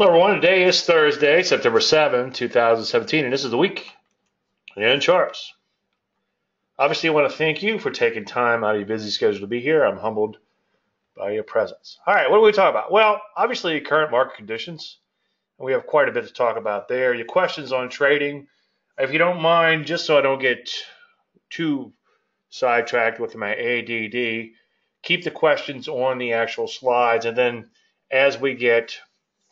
Hello, everyone. Today is Thursday, September 7, 2017, and this is the week in charts. Obviously, I want to thank you for taking time out of your busy schedule to be here. I'm humbled by your presence. All right, what are we talking about? Well, obviously, current market conditions, and we have quite a bit to talk about there. Your questions on trading, if you don't mind, just so I don't get too sidetracked with my ADD, keep the questions on the actual slides, and then as we get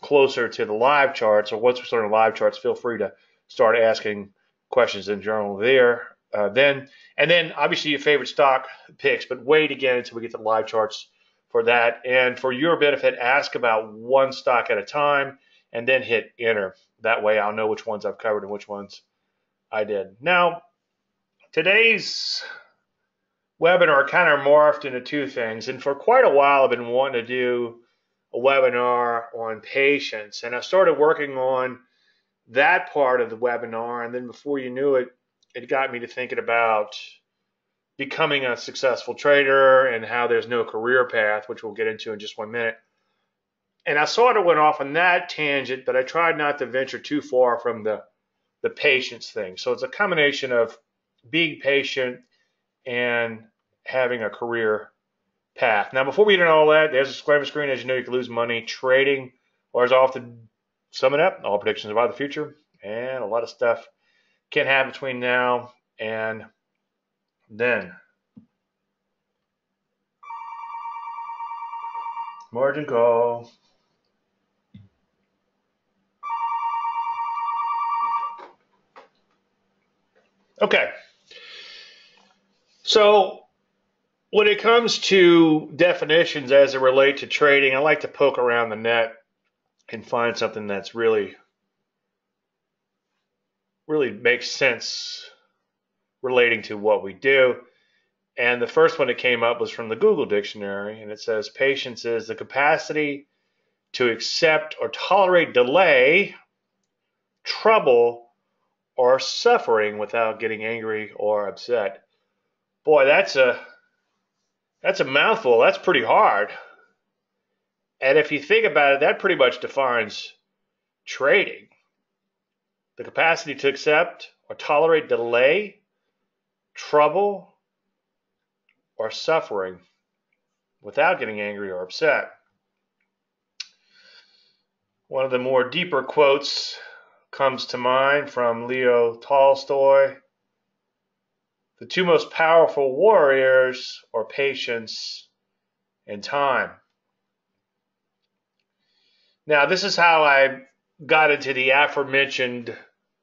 closer to the live charts or once we start on live charts, feel free to start asking questions in general there. Uh, then and then obviously your favorite stock picks, but wait again until we get to the live charts for that. And for your benefit, ask about one stock at a time and then hit enter. That way I'll know which ones I've covered and which ones I did. Now, today's webinar kind of morphed into two things. And for quite a while, I've been wanting to do a webinar on patience. And I started working on that part of the webinar. And then before you knew it, it got me to thinking about becoming a successful trader and how there's no career path, which we'll get into in just one minute. And I sort of went off on that tangent, but I tried not to venture too far from the the patience thing. So it's a combination of being patient and having a career path. Now, before we get into all that, there's a disclaimer screen. As you know, you can lose money trading, or as often sum it up, all predictions about the future, and a lot of stuff can happen between now and then. Margin call. Okay. So when it comes to definitions as it relate to trading, I like to poke around the net and find something that's really really makes sense relating to what we do. And the first one that came up was from the Google dictionary, and it says patience is the capacity to accept or tolerate delay, trouble, or suffering without getting angry or upset. Boy, that's a that's a mouthful. That's pretty hard. And if you think about it, that pretty much defines trading the capacity to accept or tolerate delay, trouble, or suffering without getting angry or upset. One of the more deeper quotes comes to mind from Leo Tolstoy the two most powerful warriors are patience and time. Now, this is how I got into the aforementioned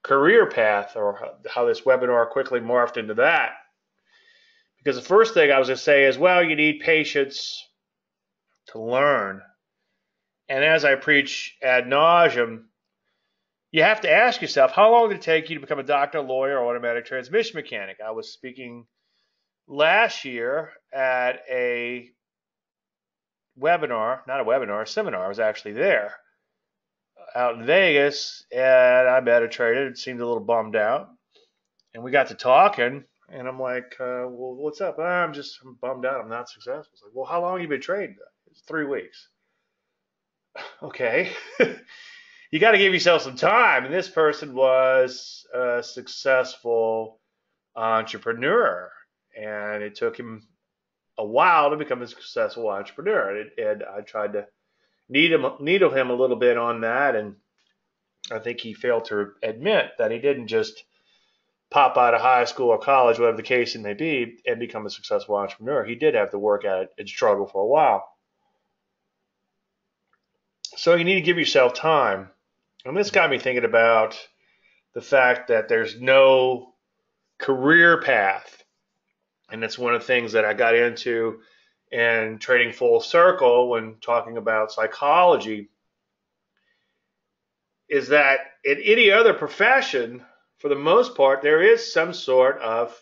career path, or how this webinar quickly morphed into that. Because the first thing I was going to say is, well, you need patience to learn. And as I preach ad nauseum, you have to ask yourself how long did it take you to become a doctor, lawyer, or automatic transmission mechanic? I was speaking last year at a webinar, not a webinar, a seminar. I was actually there out in Vegas, and I met a trader that seemed a little bummed out. And we got to talking, and I'm like, uh, "Well, what's up?" I'm just I'm bummed out. I'm not successful. It's like, "Well, how long have you been trading?" It's three weeks. okay. you got to give yourself some time. And this person was a successful entrepreneur, and it took him a while to become a successful entrepreneur. And, and I tried to needle, needle him a little bit on that, and I think he failed to admit that he didn't just pop out of high school or college, whatever the case it may be, and become a successful entrepreneur. He did have to work at it and struggle for a while. So you need to give yourself time and this got me thinking about the fact that there's no career path. And it's one of the things that I got into in trading full circle when talking about psychology is that in any other profession, for the most part, there is some sort of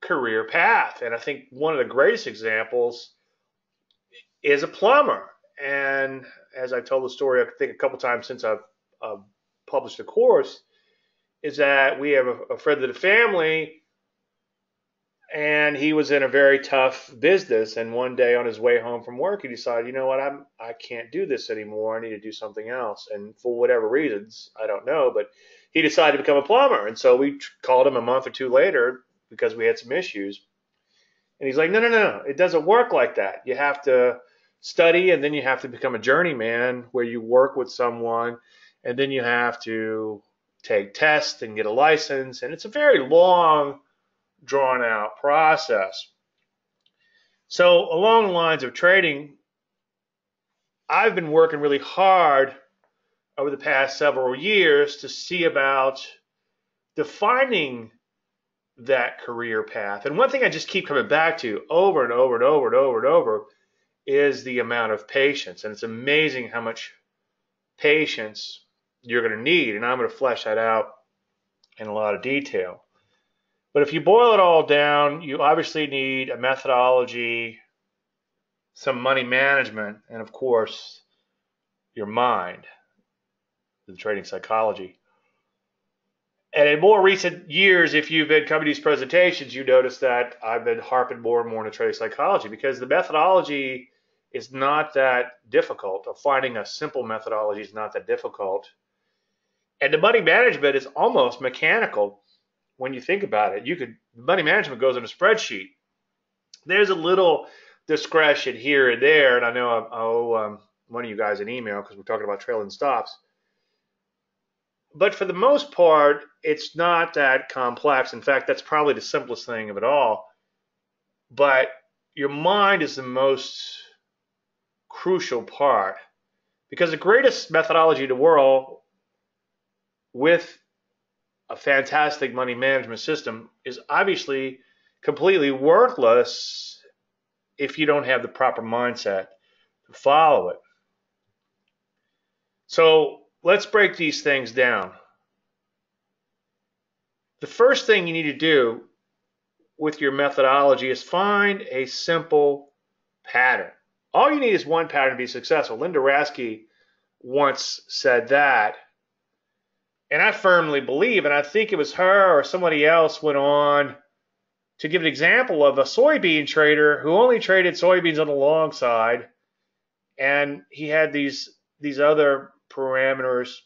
career path. And I think one of the greatest examples is a plumber. And as I told the story, I think a couple times since I've uh, published a course is that we have a, a friend of the family and he was in a very tough business. And one day on his way home from work, he decided, you know what, I'm I can't do this anymore. I need to do something else. And for whatever reasons, I don't know, but he decided to become a plumber. And so we called him a month or two later because we had some issues. And he's like, no, no, no, it doesn't work like that. You have to study and then you have to become a journeyman where you work with someone and then you have to take tests and get a license. And it's a very long, drawn out process. So, along the lines of trading, I've been working really hard over the past several years to see about defining that career path. And one thing I just keep coming back to over and over and over and over and over is the amount of patience. And it's amazing how much patience you're going to need. And I'm going to flesh that out in a lot of detail. But if you boil it all down, you obviously need a methodology, some money management, and of course, your mind, the trading psychology. And in more recent years, if you've been coming to these presentations, you notice that I've been harping more and more into trading psychology because the methodology is not that difficult, finding a simple methodology is not that difficult. And the money management is almost mechanical when you think about it. You could money management goes in a spreadsheet. There's a little discretion here and there, and I know I owe um, one of you guys an email because we're talking about trailing stops but for the most part, it's not that complex. In fact, that's probably the simplest thing of it all. But your mind is the most crucial part because the greatest methodology in the world with a fantastic money management system is obviously completely worthless if you don't have the proper mindset to follow it. So let's break these things down. The first thing you need to do with your methodology is find a simple pattern. All you need is one pattern to be successful. Linda Raschke once said that. And I firmly believe, and I think it was her or somebody else went on to give an example of a soybean trader who only traded soybeans on the long side. And he had these these other parameters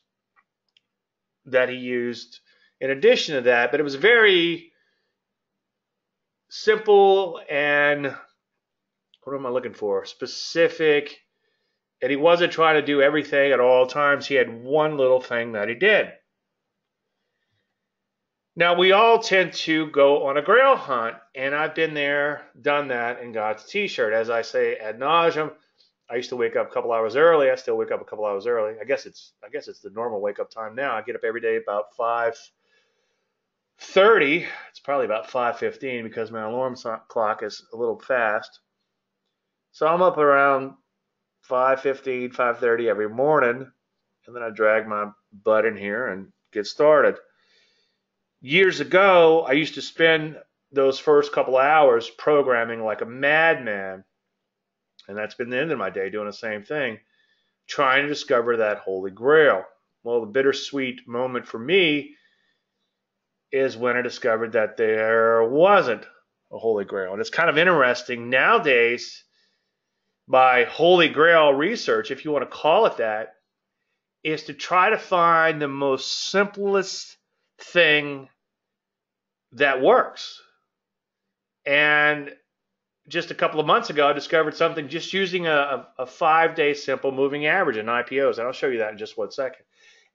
that he used in addition to that, but it was very simple and what am I looking for? Specific. And he wasn't trying to do everything at all times. He had one little thing that he did. Now, we all tend to go on a grail hunt, and I've been there, done that, and got the t shirt. As I say ad nauseum, I used to wake up a couple hours early. I still wake up a couple hours early. I guess it's I guess it's the normal wake up time now. I get up every day about five thirty. It's probably about five fifteen because my alarm clock is a little fast. So I'm up around 5:15, 5:30 every morning, and then I drag my butt in here and get started. Years ago, I used to spend those first couple of hours programming like a madman and that's been the end of my day doing the same thing, trying to discover that holy grail. Well, the bittersweet moment for me is when I discovered that there wasn't a holy grail. And it's kind of interesting nowadays by holy grail research, if you want to call it that, is to try to find the most simplest thing that works. And just a couple of months ago, I discovered something just using a, a, five day simple moving average in IPOs. And I'll show you that in just one second.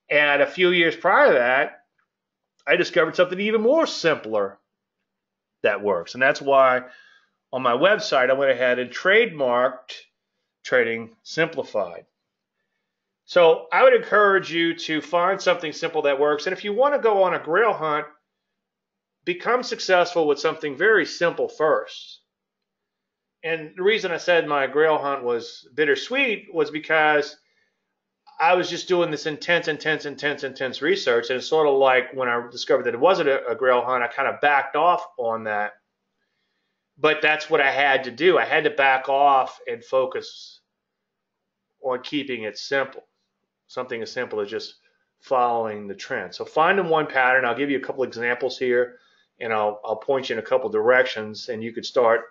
And a few years prior to that, I discovered something even more simpler that works. And that's why on my website, I went ahead and trademarked Trading Simplified. So I would encourage you to find something simple that works. And if you want to go on a grail hunt, become successful with something very simple first and the reason I said my grail hunt was bittersweet was because I was just doing this intense, intense, intense, intense research. And it's sort of like when I discovered that it wasn't a, a grail hunt, I kind of backed off on that. But that's what I had to do. I had to back off and focus on keeping it simple. Something as simple as just following the trend. So finding one pattern. I'll give you a couple examples here and I'll, I'll point you in a couple directions, and you could start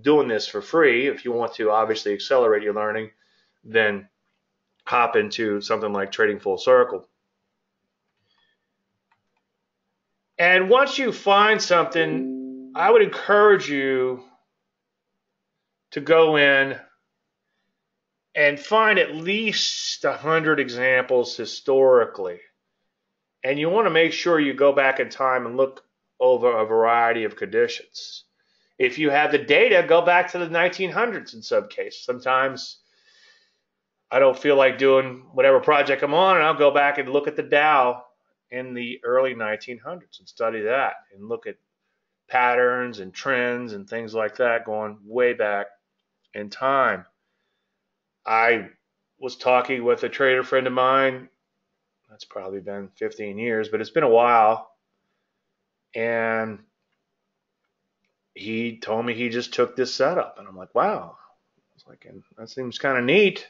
doing this for free. If you want to obviously accelerate your learning, then hop into something like Trading Full Circle. And once you find something, I would encourage you to go in and find at least 100 examples historically. And you want to make sure you go back in time and look over a variety of conditions. If you have the data, go back to the 1900s in some cases. Sometimes I don't feel like doing whatever project I'm on, and I'll go back and look at the Dow in the early 1900s and study that and look at patterns and trends and things like that going way back in time. I was talking with a trader friend of mine. That's probably been 15 years, but it's been a while. And he told me he just took this setup. And I'm like, wow. I was like, that seems kind of neat.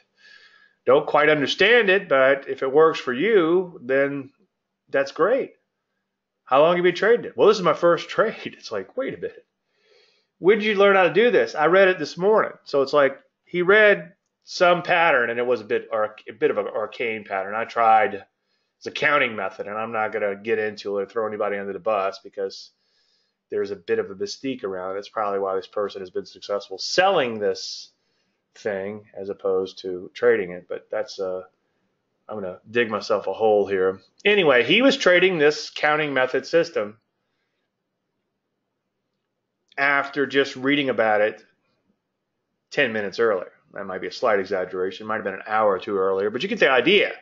Don't quite understand it, but if it works for you, then that's great. How long have you been trading it? Well, this is my first trade. It's like, wait a minute. When did you learn how to do this? I read it this morning. So it's like he read some pattern, and it was a bit a bit of an arcane pattern. I tried it's a counting method, and I'm not going to get into it or throw anybody under the bus because there's a bit of a mystique around it. It's probably why this person has been successful selling this thing as opposed to trading it. But that's uh, I'm going to dig myself a hole here. Anyway, he was trading this counting method system after just reading about it 10 minutes earlier. That might be a slight exaggeration. It might have been an hour or two earlier, but you get the idea.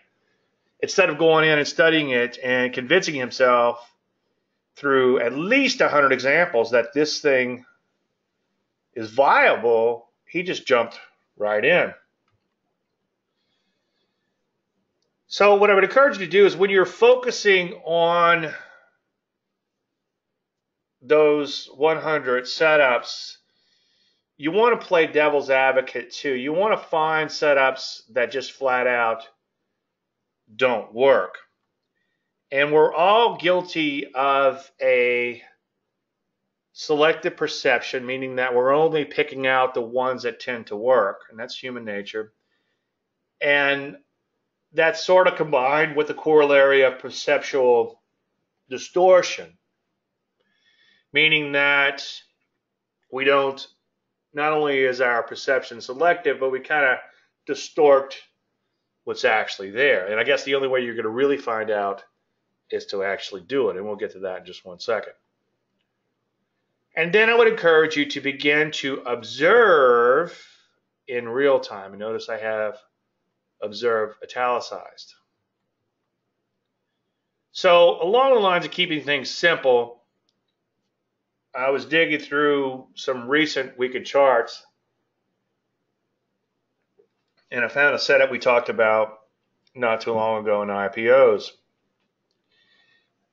Instead of going in and studying it and convincing himself through at least 100 examples that this thing is viable, he just jumped right in. So, what I would encourage you to do is when you're focusing on those 100 setups, you want to play devil's advocate too. You want to find setups that just flat out don't work. And we're all guilty of a selective perception, meaning that we're only picking out the ones that tend to work, and that's human nature. And that's sort of combined with the corollary of perceptual distortion, meaning that we don't, not only is our perception selective, but we kind of distort what's actually there. And I guess the only way you're going to really find out is to actually do it. And we'll get to that in just one second. And then I would encourage you to begin to observe in real time. And notice I have observe italicized. So along the lines of keeping things simple, I was digging through some recent weekend charts and I found a setup we talked about not too long ago in IPOs.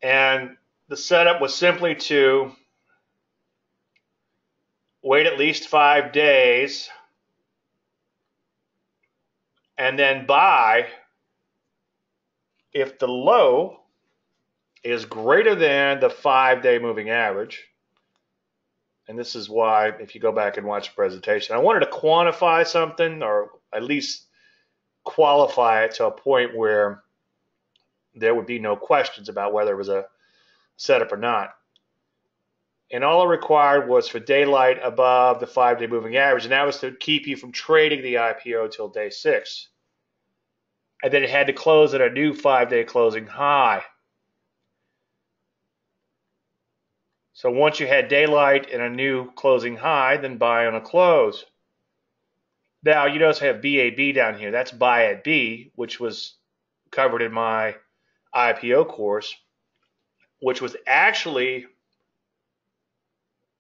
And the setup was simply to wait at least five days and then buy if the low is greater than the five day moving average. And this is why, if you go back and watch the presentation, I wanted to quantify something or at least qualify it to a point where there would be no questions about whether it was a setup or not. And all it required was for daylight above the five day moving average, and that was to keep you from trading the IPO till day six. And then it had to close at a new five day closing high. So once you had daylight and a new closing high, then buy on a close. Now you notice I have BAB down here. That's buy at B, which was covered in my IPO course, which was actually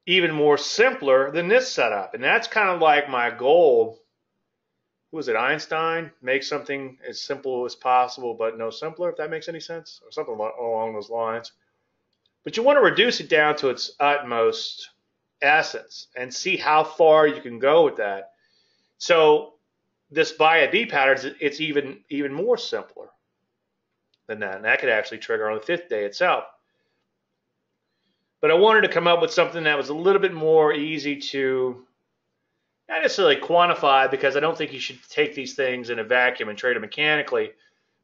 even more simpler than this setup. And that's kind of like my goal. Who was it? Einstein? Make something as simple as possible, but no simpler, if that makes any sense, or something along those lines. But you want to reduce it down to its utmost essence and see how far you can go with that. So this buy at B pattern, it's even even more simpler than that. And that could actually trigger on the fifth day itself. But I wanted to come up with something that was a little bit more easy to not necessarily quantify because I don't think you should take these things in a vacuum and trade them mechanically,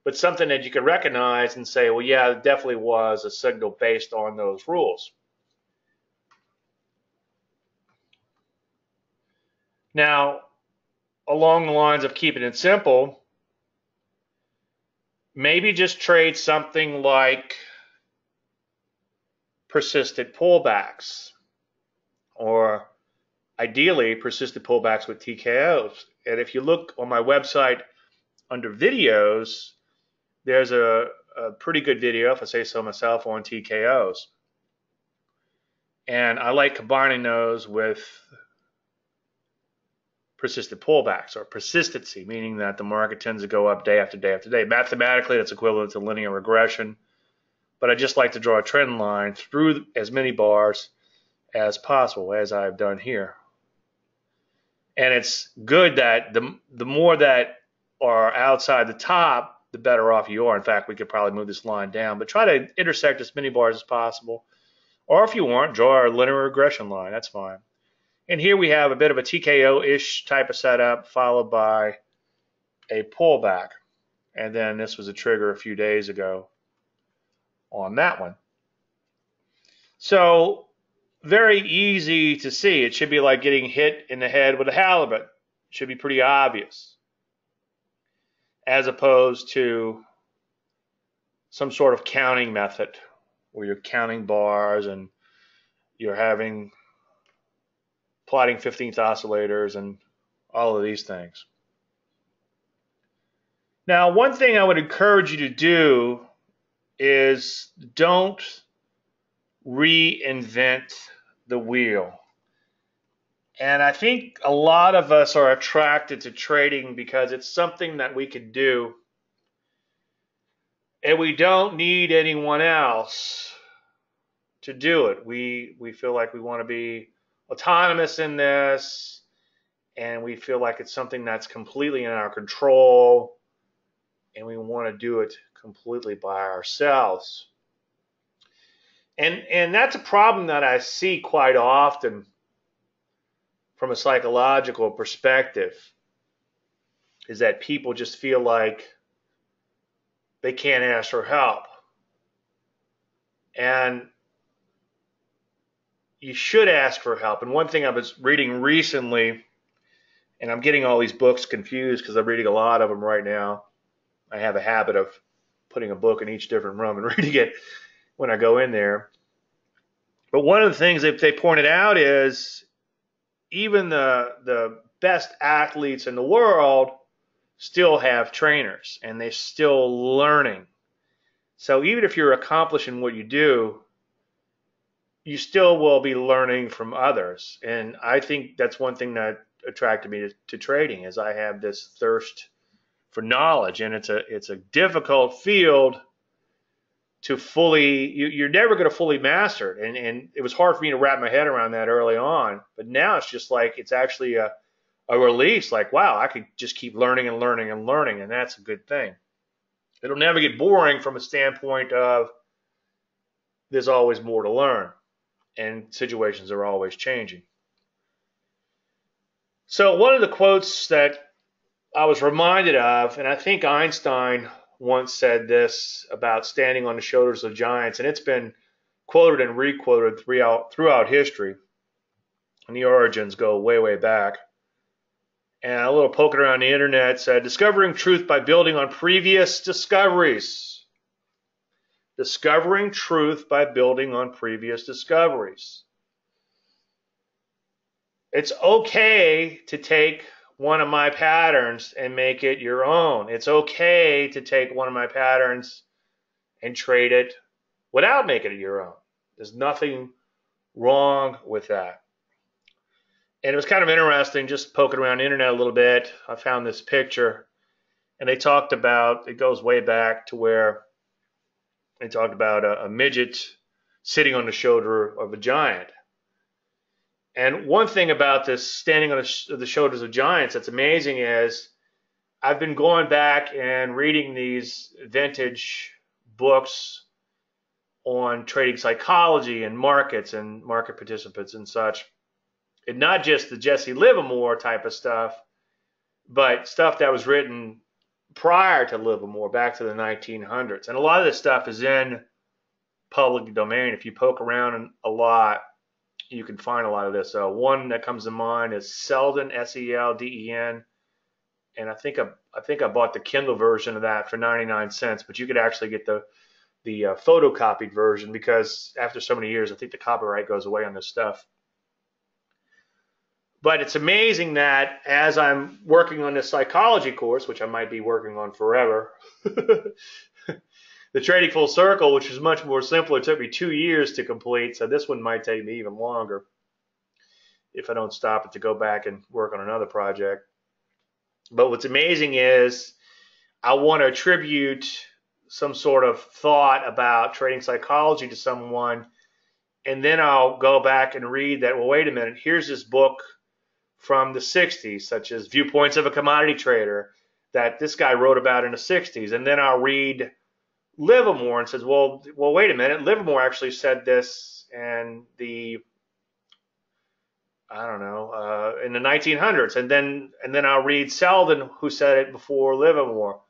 but something that you could recognize and say, well, yeah, it definitely was a signal based on those rules. Now, along the lines of keeping it simple, maybe just trade something like persistent pullbacks or ideally persistent pullbacks with TKOs. And if you look on my website under videos, there's a, a pretty good video, if I say so myself, on TKOs. And I like combining those with persistent pullbacks or persistency, meaning that the market tends to go up day after day after day. Mathematically, that's equivalent to linear regression. But I just like to draw a trend line through as many bars as possible, as I've done here. And it's good that the, the more that are outside the top, the better off you are. In fact, we could probably move this line down, but try to intersect as many bars as possible. Or if you want, draw our linear regression line. That's fine. And here we have a bit of a TKO-ish type of setup followed by a pullback. And then this was a trigger a few days ago on that one. So very easy to see. It should be like getting hit in the head with a halibut. It should be pretty obvious. As opposed to some sort of counting method where you're counting bars and you're having plotting 15th oscillators and all of these things. Now, one thing I would encourage you to do is don't reinvent the wheel. And I think a lot of us are attracted to trading because it's something that we can do. And we don't need anyone else to do it. We we feel like we want to be autonomous in this and we feel like it's something that's completely in our control and we want to do it completely by ourselves. And and that's a problem that I see quite often from a psychological perspective is that people just feel like they can't ask for help. And you should ask for help. And one thing I was reading recently, and I'm getting all these books confused because I'm reading a lot of them right now. I have a habit of putting a book in each different room and reading it when I go in there. But one of the things that they pointed out is even the the best athletes in the world still have trainers and they're still learning. So even if you're accomplishing what you do, you still will be learning from others. And I think that's one thing that attracted me to, to trading is I have this thirst for knowledge and it's a it's a difficult field to fully you, are never going to fully master it. And and it was hard for me to wrap my head around that early on. But now it's just like it's actually a a release. Like wow i could just keep learning and learning and learning and that's a good thing. It'll never get boring from a standpoint of there's always more to learn. And situations are always changing. So, one of the quotes that I was reminded of, and I think Einstein once said this about standing on the shoulders of giants, and it's been quoted and requoted throughout, throughout history. And the origins go way, way back. And a little poking around the internet said, discovering truth by building on previous discoveries discovering truth by building on previous discoveries. It's okay to take one of my patterns and make it your own. It's okay to take one of my patterns and trade it without making it your own. There's nothing wrong with that. And it was kind of interesting just poking around the internet a little bit. I found this picture and they talked about it goes way back to where they talked about a, a midget sitting on the shoulder of a giant. And one thing about this standing on the, the shoulders of giants that's amazing is I've been going back and reading these vintage books on trading psychology and markets and market participants and such. And not just the Jesse Livermore type of stuff, but stuff that was written prior to Livermore, back to the 1900s. And a lot of this stuff is in public domain. If you poke around a lot, you can find a lot of this. Uh, one that comes to mind is Selden, S-E-L-D-E-N, and I think I, I think I bought the Kindle version of that for 99 cents. But you could actually get the the uh, photocopied version because after so many years, I think the copyright goes away on this stuff. But it's amazing that as I'm working on this psychology course, which I might be working on forever, the trading full circle, which is much more simpler, took me two years to complete. So this one might take me even longer if I don't stop it to go back and work on another project. But what's amazing is I want to attribute some sort of thought about trading psychology to someone, and then I'll go back and read that. Well, wait a minute. Here's this book from the 60s, such as Viewpoints of a Commodity Trader, that this guy wrote about in the 60s, and then I'll read Livermore and says, well, well, wait a minute. Livermore actually said this, and the I don't know, uh, in the 1900s, and then and then I'll read Selden who said it before Livermore.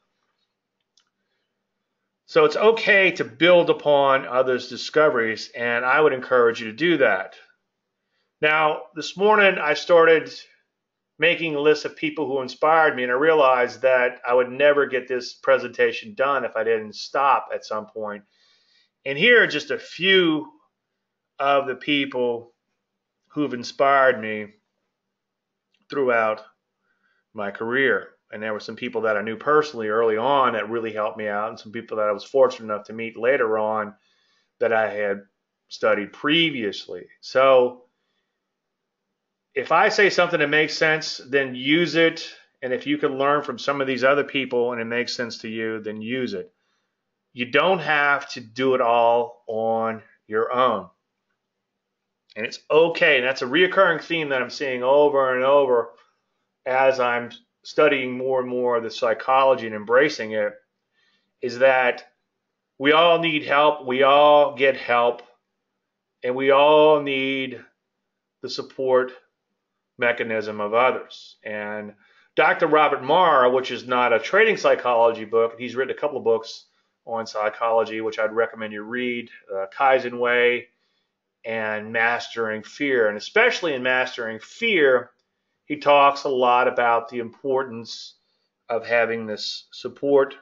So it's okay to build upon others' discoveries, and I would encourage you to do that. Now, this morning I started making a list of people who inspired me, and I realized that I would never get this presentation done if I didn't stop at some point. And here are just a few of the people who've inspired me throughout my career and there were some people that I knew personally early on that really helped me out, and some people that I was fortunate enough to meet later on that I had studied previously. So if I say something that makes sense, then use it. And if you can learn from some of these other people and it makes sense to you, then use it. You don't have to do it all on your own. And it's okay. And that's a reoccurring theme that I'm seeing over and over as I'm studying more and more of the psychology and embracing it is that we all need help. We all get help. And we all need the support mechanism of others. And Dr. Robert Maurer, which is not a trading psychology book, he's written a couple of books on psychology, which I'd recommend you read uh, Kaizen Way and Mastering Fear. And especially in Mastering Fear, he talks a lot about the importance of having this support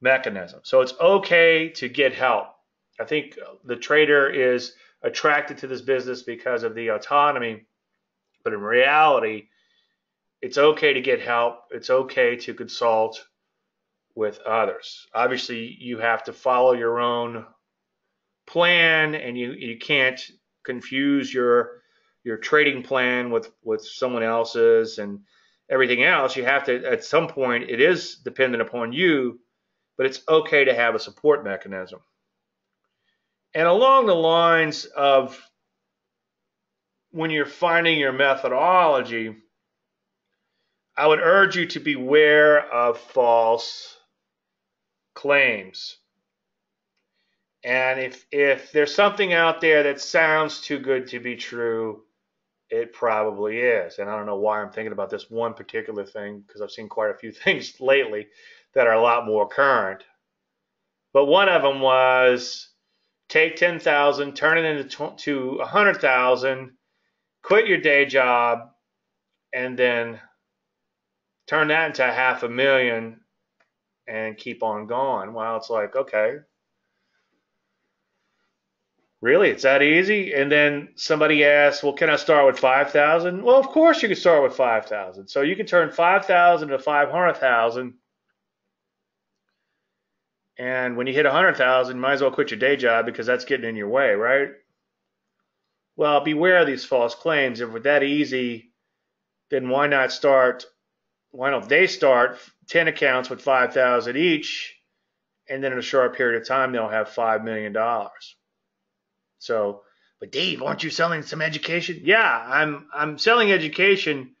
mechanism. So it's okay to get help. I think the trader is attracted to this business because of the autonomy, but in reality, it's okay to get help. It's okay to consult with others. Obviously, you have to follow your own plan and you, you can't confuse your your trading plan with with someone else's and everything else you have to at some point it is dependent upon you but it's okay to have a support mechanism and along the lines of when you're finding your methodology i would urge you to beware of false claims and if if there's something out there that sounds too good to be true it probably is. And I don't know why I'm thinking about this one particular thing because I've seen quite a few things lately that are a lot more current. But one of them was take 10,000, turn it into to 100,000, quit your day job, and then turn that into half a million and keep on going. Well, it's like, okay, Really, it's that easy? And then somebody asks, well, can I start with 5,000? Well, of course you can start with 5,000. So you can turn 5,000 to 500,000. And when you hit 100,000, you might as well quit your day job because that's getting in your way, right? Well, beware of these false claims. If it's that easy, then why not start? Why don't they start 10 accounts with 5,000 each, and then in a short period of time they'll have $5 million. So, but Dave, aren't you selling some education? Yeah, I'm I'm selling education,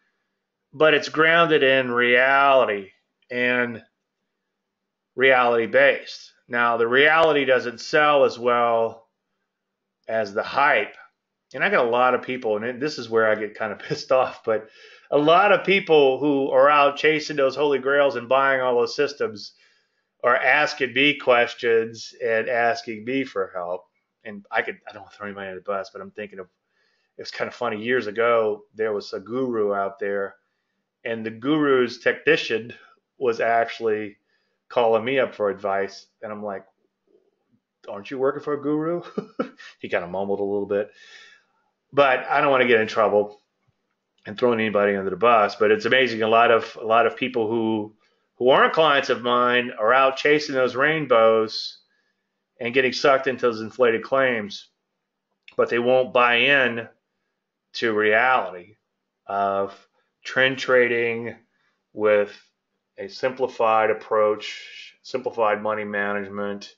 but it's grounded in reality and reality based. Now, the reality doesn't sell as well as the hype. And I got a lot of people, and this is where I get kind of pissed off, but a lot of people who are out chasing those holy grails and buying all those systems are asking me questions and asking me for help. And I could, I don't want to throw anybody under the bus, but I'm thinking of, it was kind of funny. Years ago, there was a guru out there, and the guru's technician was actually calling me up for advice. And I'm like, aren't you working for a guru? he kind of mumbled a little bit. But I don't want to get in trouble and throwing anybody under the bus. But it's amazing. A lot of a lot of people who who aren't clients of mine are out chasing those rainbows and getting sucked into those inflated claims, but they won't buy in to reality of trend trading with a simplified approach, simplified money management,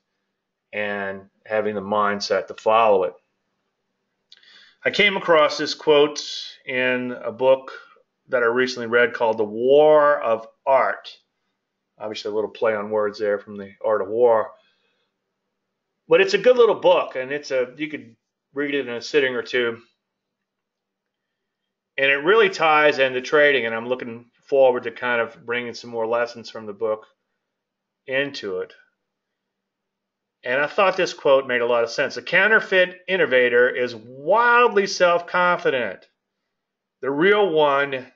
and having the mindset to follow it. I came across this quote in a book that I recently read called The War of Art Obviously, a little play on words there from the Art of War. But it's a good little book, and it's a you could read it in a sitting or two. And it really ties into trading, and I'm looking forward to kind of bringing some more lessons from the book into it. And I thought this quote made a lot of sense. A counterfeit innovator is wildly self confident. The real one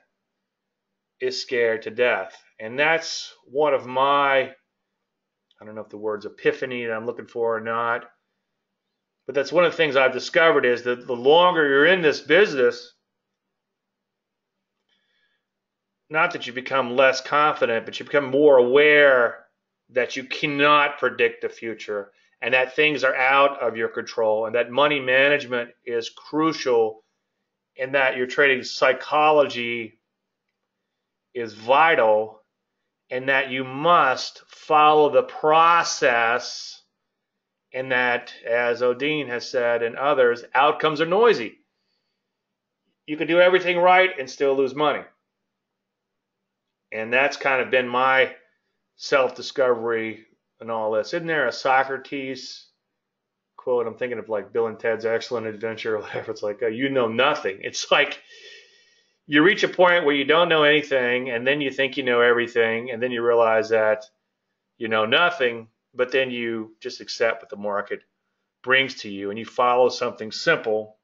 is scared to death. And that's one of my, I don't know if the word's epiphany that I'm looking for or not, but that's one of the things I've discovered is that the longer you're in this business, not that you become less confident, but you become more aware that you cannot predict the future and that things are out of your control and that money management is crucial and that your trading psychology is vital and that you must follow the process and that as Odin has said and others outcomes are noisy. You can do everything right and still lose money. And that's kind of been my self-discovery and all this. Isn't there a Socrates quote? I'm thinking of like Bill and Ted's Excellent Adventure or whatever. It's like uh, you know nothing. It's like you reach a point where you don't know anything and then you think you know everything and then you realize that you know nothing but then you just accept what the market brings to you and you follow something simple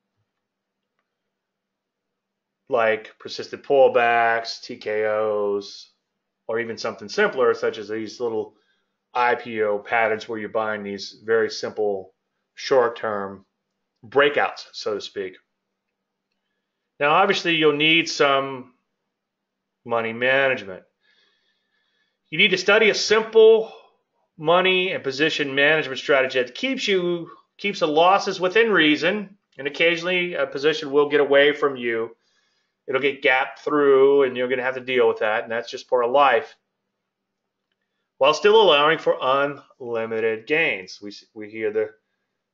like persistent pullbacks TKOs or even something simpler such as these little IPO patterns where you're buying these very simple short-term breakouts so to speak now, obviously, you'll need some money management. You need to study a simple money and position management strategy that keeps you keeps the losses within reason, and occasionally a position will get away from you. It'll get gapped through, and you're going to have to deal with that, and that's just part of life. While still allowing for unlimited gains, we we hear the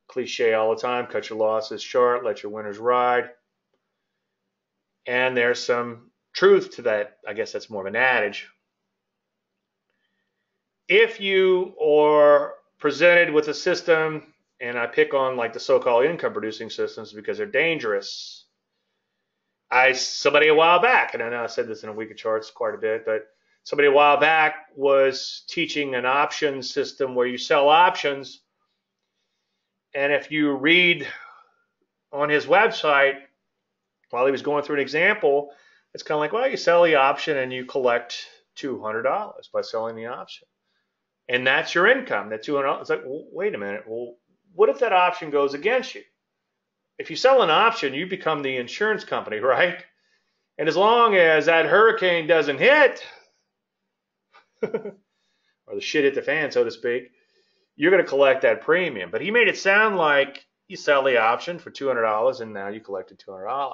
cliche all the time: cut your losses short, let your winners ride. And there's some truth to that. I guess that's more of an adage. If you are presented with a system, and I pick on like the so-called income producing systems because they're dangerous. I somebody a while back, and I know I said this in a week of charts quite a bit, but somebody a while back was teaching an option system where you sell options. And if you read on his website, while he was going through an example, it's kind of like, well, you sell the option and you collect $200 by selling the option. And that's your income, that $200. It's like, well, wait a minute. Well, what if that option goes against you? If you sell an option, you become the insurance company, right? And as long as that hurricane doesn't hit, or the shit hit the fan, so to speak, you're going to collect that premium. But he made it sound like you sell the option for $200 and now you collected $200.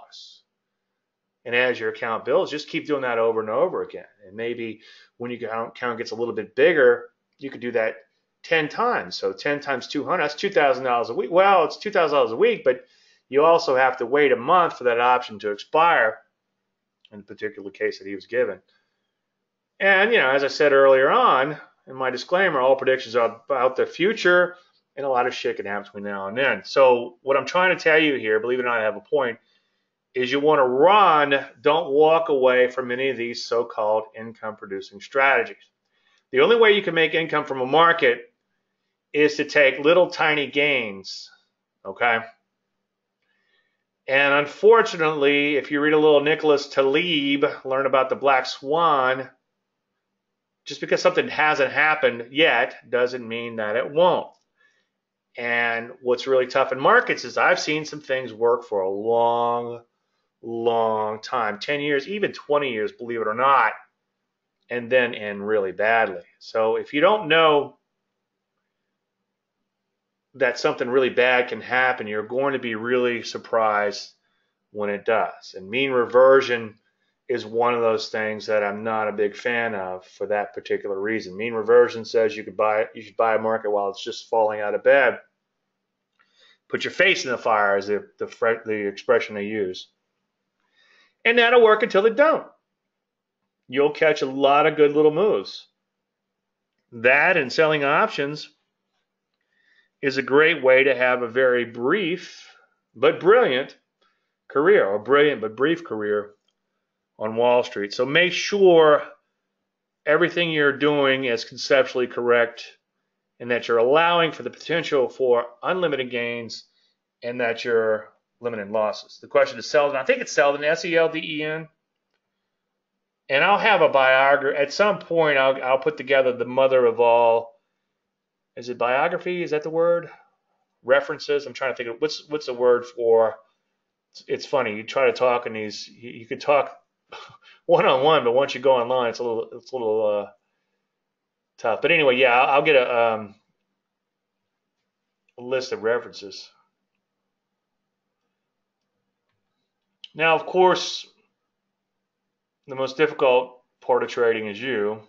And as your account builds, just keep doing that over and over again. And maybe when your account gets a little bit bigger, you could do that 10 times. So 10 times 200, that's $2,000 a week. Well, it's $2,000 a week, but you also have to wait a month for that option to expire in the particular case that he was given. And, you know, as I said earlier on, in my disclaimer, all predictions are about the future, and a lot of shit can happen between now and then. So, what I'm trying to tell you here, believe it or not, I have a point, is you want to run, don't walk away from any of these so called income producing strategies. The only way you can make income from a market is to take little tiny gains, okay? And unfortunately, if you read a little Nicholas Taleb, learn about the black swan, just because something hasn't happened yet doesn't mean that it won't. And what's really tough in markets is I've seen some things work for a long, long time 10 years, even 20 years, believe it or not, and then end really badly. So if you don't know that something really bad can happen, you're going to be really surprised when it does. And mean reversion is one of those things that I'm not a big fan of for that particular reason. Mean reversion says you could buy you should buy a market while it's just falling out of bed. Put your face in the fire is the the, the expression they use. And that'll work until they don't. You'll catch a lot of good little moves. That and selling options is a great way to have a very brief but brilliant career, or brilliant but brief career on Wall Street. So make sure everything you're doing is conceptually correct and that you're allowing for the potential for unlimited gains and that you're limiting losses. The question is Selden. I think it's Selden, S E L D E N. And I'll have a biography. At some point, I'll, I'll put together the mother of all. Is it biography? Is that the word? References. I'm trying to think of what's what's the word for. It's, funny. You try to talk in these. You, you could talk one on one, but once you go online, it's a little it's a little uh, tough. But anyway, yeah, I'll, I'll get a, um, a list of references. Now, of course, the most difficult part of trading is you.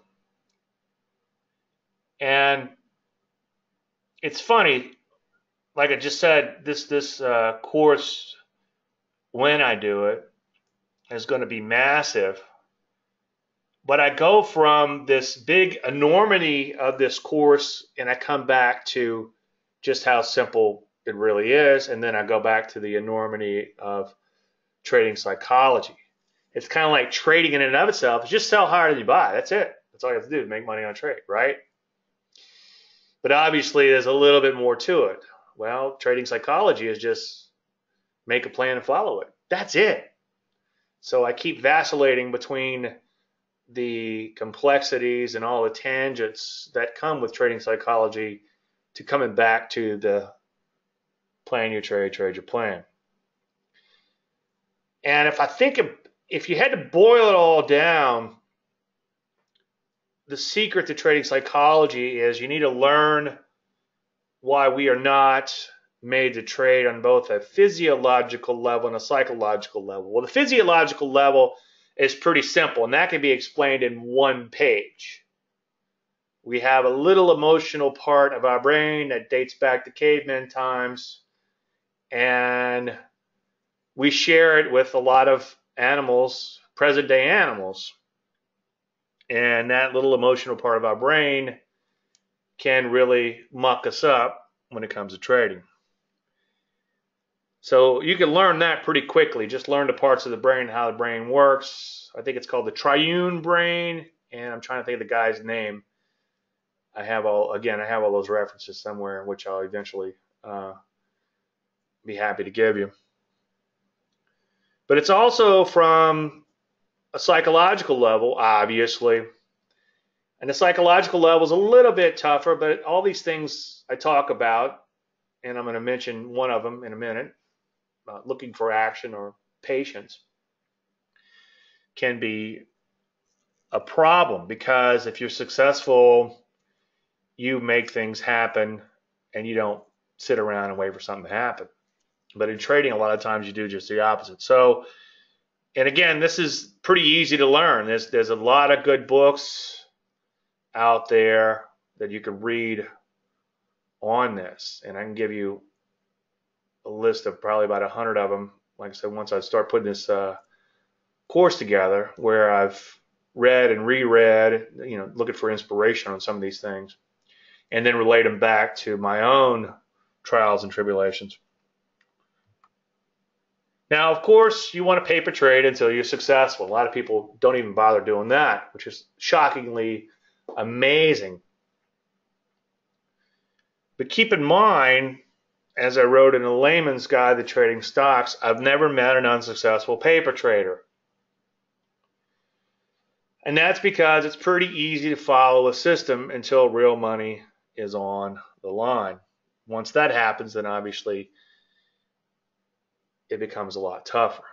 And it's funny, like I just said, this this uh, course, when I do it, is going to be massive. But I go from this big enormity of this course and I come back to just how simple it really is. And then I go back to the enormity of trading psychology. It's kind of like trading in and of itself. It's just sell higher than you buy. That's it. That's all you have to do make money on trade, right? But obviously, there's a little bit more to it. Well, trading psychology is just make a plan and follow it. That's it. So I keep vacillating between the complexities and all the tangents that come with trading psychology to coming back to the plan your trade, trade your plan. And if I think of, if you had to boil it all down, the secret to trading psychology is you need to learn why we are not made to trade on both a physiological level and a psychological level. Well, the physiological level is pretty simple, and that can be explained in one page. We have a little emotional part of our brain that dates back to caveman times, and we share it with a lot of animals, present day animals. And that little emotional part of our brain can really muck us up when it comes to trading. So you can learn that pretty quickly. Just learn the parts of the brain, how the brain works. I think it's called the triune brain, and I'm trying to think of the guy's name. I have all again, I have all those references somewhere, which I'll eventually uh, be happy to give you. But it's also from a psychological level, obviously. And the psychological level is a little bit tougher, but all these things I talk about, and I'm going to mention one of them in a minute, uh, looking for action or patience can be a problem because if you're successful, you make things happen and you don't sit around and wait for something to happen. But in trading, a lot of times you do just the opposite. So, and again, this is pretty easy to learn. There's there's a lot of good books out there that you can read on this, and I can give you a list of probably about a hundred of them. Like I said, once I start putting this uh, course together, where I've read and reread, you know, looking for inspiration on some of these things, and then relate them back to my own trials and tribulations. Now, of course, you want to paper trade until you're successful. A lot of people don't even bother doing that, which is shockingly amazing. But keep in mind, as I wrote in a layman's guide to trading stocks, I've never met an unsuccessful paper trader. And that's because it's pretty easy to follow a system until real money is on the line. Once that happens, then obviously it becomes a lot tougher.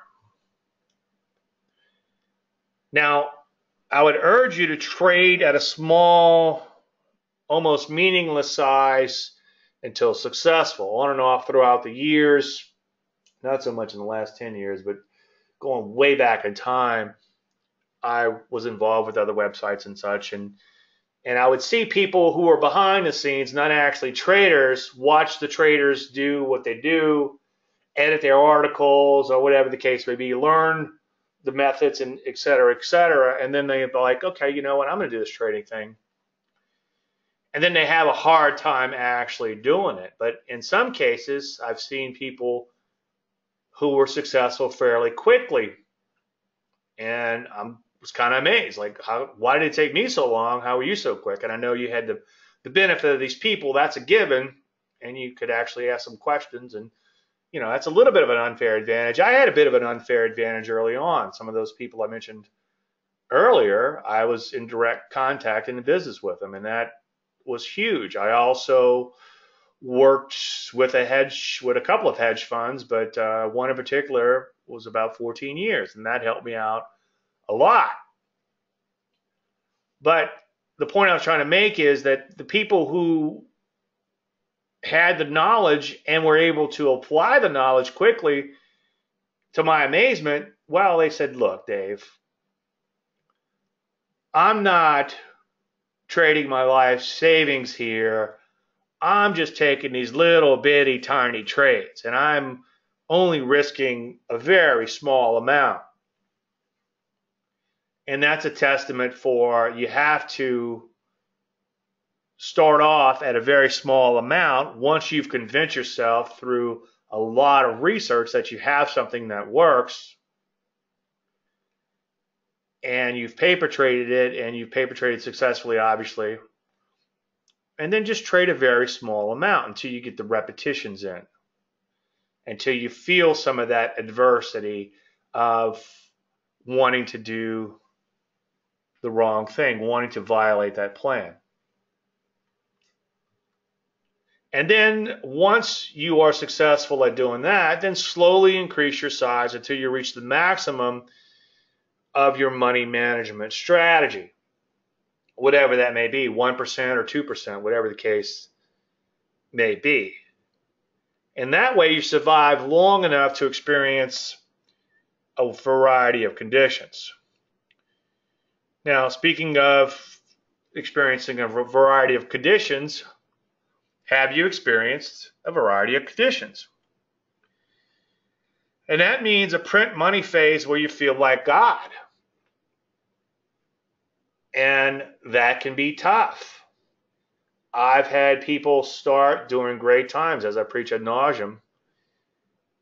Now, I would urge you to trade at a small, almost meaningless size until successful, on and off throughout the years. Not so much in the last 10 years, but going way back in time, I was involved with other websites and such. And and I would see people who were behind the scenes, not actually traders, watch the traders do what they do, edit their articles or whatever the case may be, learn the methods and et cetera, et cetera. And then they'd be like, okay, you know what, I'm going to do this trading thing. And then they have a hard time actually doing it. But in some cases, I've seen people who were successful fairly quickly. And I was kind of amazed. Like, how, why did it take me so long? How were you so quick? And I know you had the, the benefit of these people. That's a given. And you could actually ask some questions and you know, that's a little bit of an unfair advantage. I had a bit of an unfair advantage early on. Some of those people I mentioned earlier, I was in direct contact in the business with them, and that was huge. I also worked with a hedge, with a couple of hedge funds, but uh, one in particular was about 14 years, and that helped me out a lot. But the point I was trying to make is that the people who had the knowledge and were able to apply the knowledge quickly, to my amazement, well, they said, look, Dave, I'm not trading my life savings here. I'm just taking these little bitty tiny trades and I'm only risking a very small amount. And that's a testament for you have to start off at a very small amount once you've convinced yourself through a lot of research that you have something that works and you've paper traded it and you've paper traded successfully obviously and then just trade a very small amount until you get the repetitions in until you feel some of that adversity of wanting to do the wrong thing wanting to violate that plan And then once you are successful at doing that, then slowly increase your size until you reach the maximum of your money management strategy. Whatever that may be, 1% or 2%, whatever the case may be. And that way you survive long enough to experience a variety of conditions. Now, speaking of experiencing a variety of conditions, have you experienced a variety of conditions? And that means a print money phase where you feel like God. And that can be tough. I've had people start during great times, as I preach ad nauseum,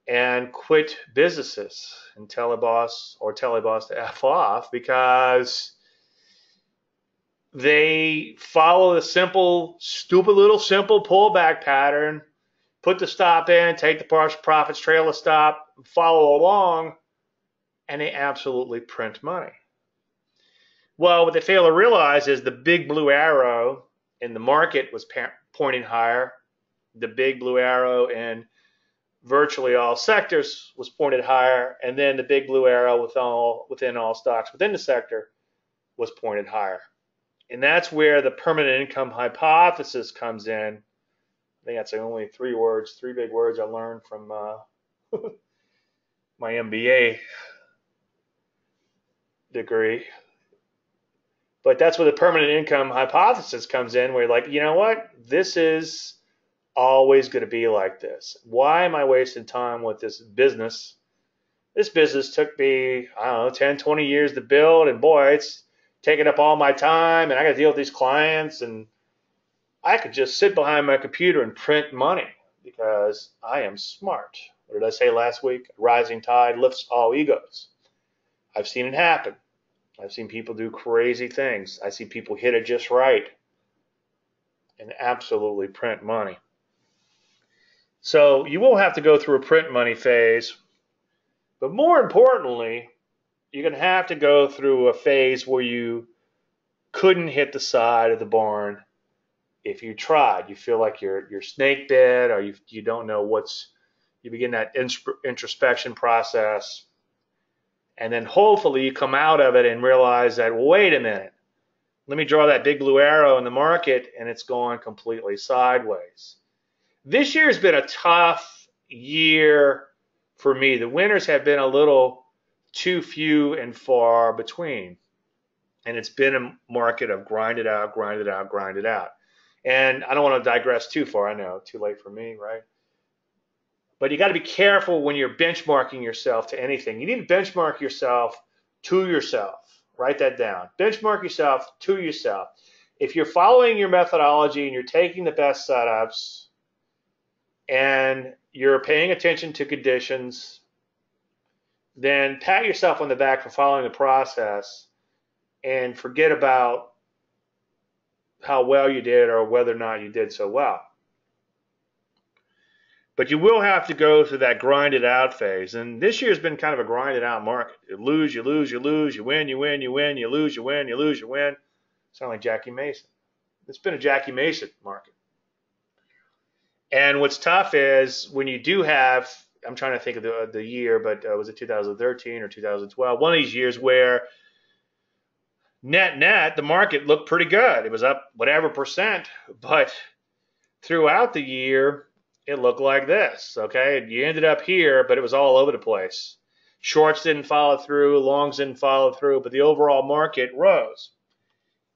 and quit businesses and tell a boss or tell a boss to F off because they follow the simple, stupid little simple pullback pattern, put the stop in, take the partial profits, trail the stop, follow along, and they absolutely print money. Well, what they fail to realize is the big blue arrow in the market was pointing higher. The big blue arrow in virtually all sectors was pointed higher, and then the big blue arrow within all, within all stocks within the sector was pointed higher. And that's where the permanent income hypothesis comes in. I think that's only three words, three big words I learned from uh, my MBA degree. But that's where the permanent income hypothesis comes in, where you're like, you know what? This is always going to be like this. Why am I wasting time with this business? This business took me, I don't know, 10, 20 years to build, and boy, it's taking up all my time and I got to deal with these clients and I could just sit behind my computer and print money because I am smart. What did I say last week? Rising tide lifts all egos. I've seen it happen. I've seen people do crazy things. I see people hit it just right and absolutely print money. So you will have to go through a print money phase, but more importantly, you're going to have to go through a phase where you couldn't hit the side of the barn if you tried. You feel like you're you're snake bit, or you you don't know what's. You begin that introspection process, and then hopefully you come out of it and realize that wait a minute, let me draw that big blue arrow in the market, and it's gone completely sideways. This year has been a tough year for me. The winners have been a little too few and far between. And it's been a market of grind it out, grind it out, grind it out. And I don't want to digress too far. I know, too late for me, right? But you got to be careful when you're benchmarking yourself to anything. You need to benchmark yourself to yourself. Write that down. Benchmark yourself to yourself. If you're following your methodology and you're taking the best setups and you're paying attention to conditions then pat yourself on the back for following the process and forget about how well you did or whether or not you did so well. But you will have to go through that grinded out phase. And this year's been kind of a grinded out market. You lose, you lose, you lose, you win, you win, you win, you lose, you win, you lose, you win. Sound like Jackie Mason. It's been a Jackie Mason market. And what's tough is when you do have I'm trying to think of the, the year, but uh, was it 2013 or 2012? One of these years where net net the market looked pretty good. It was up whatever percent, but throughout the year it looked like this. Okay, you ended up here, but it was all over the place. Shorts didn't follow through, longs didn't follow through, but the overall market rose.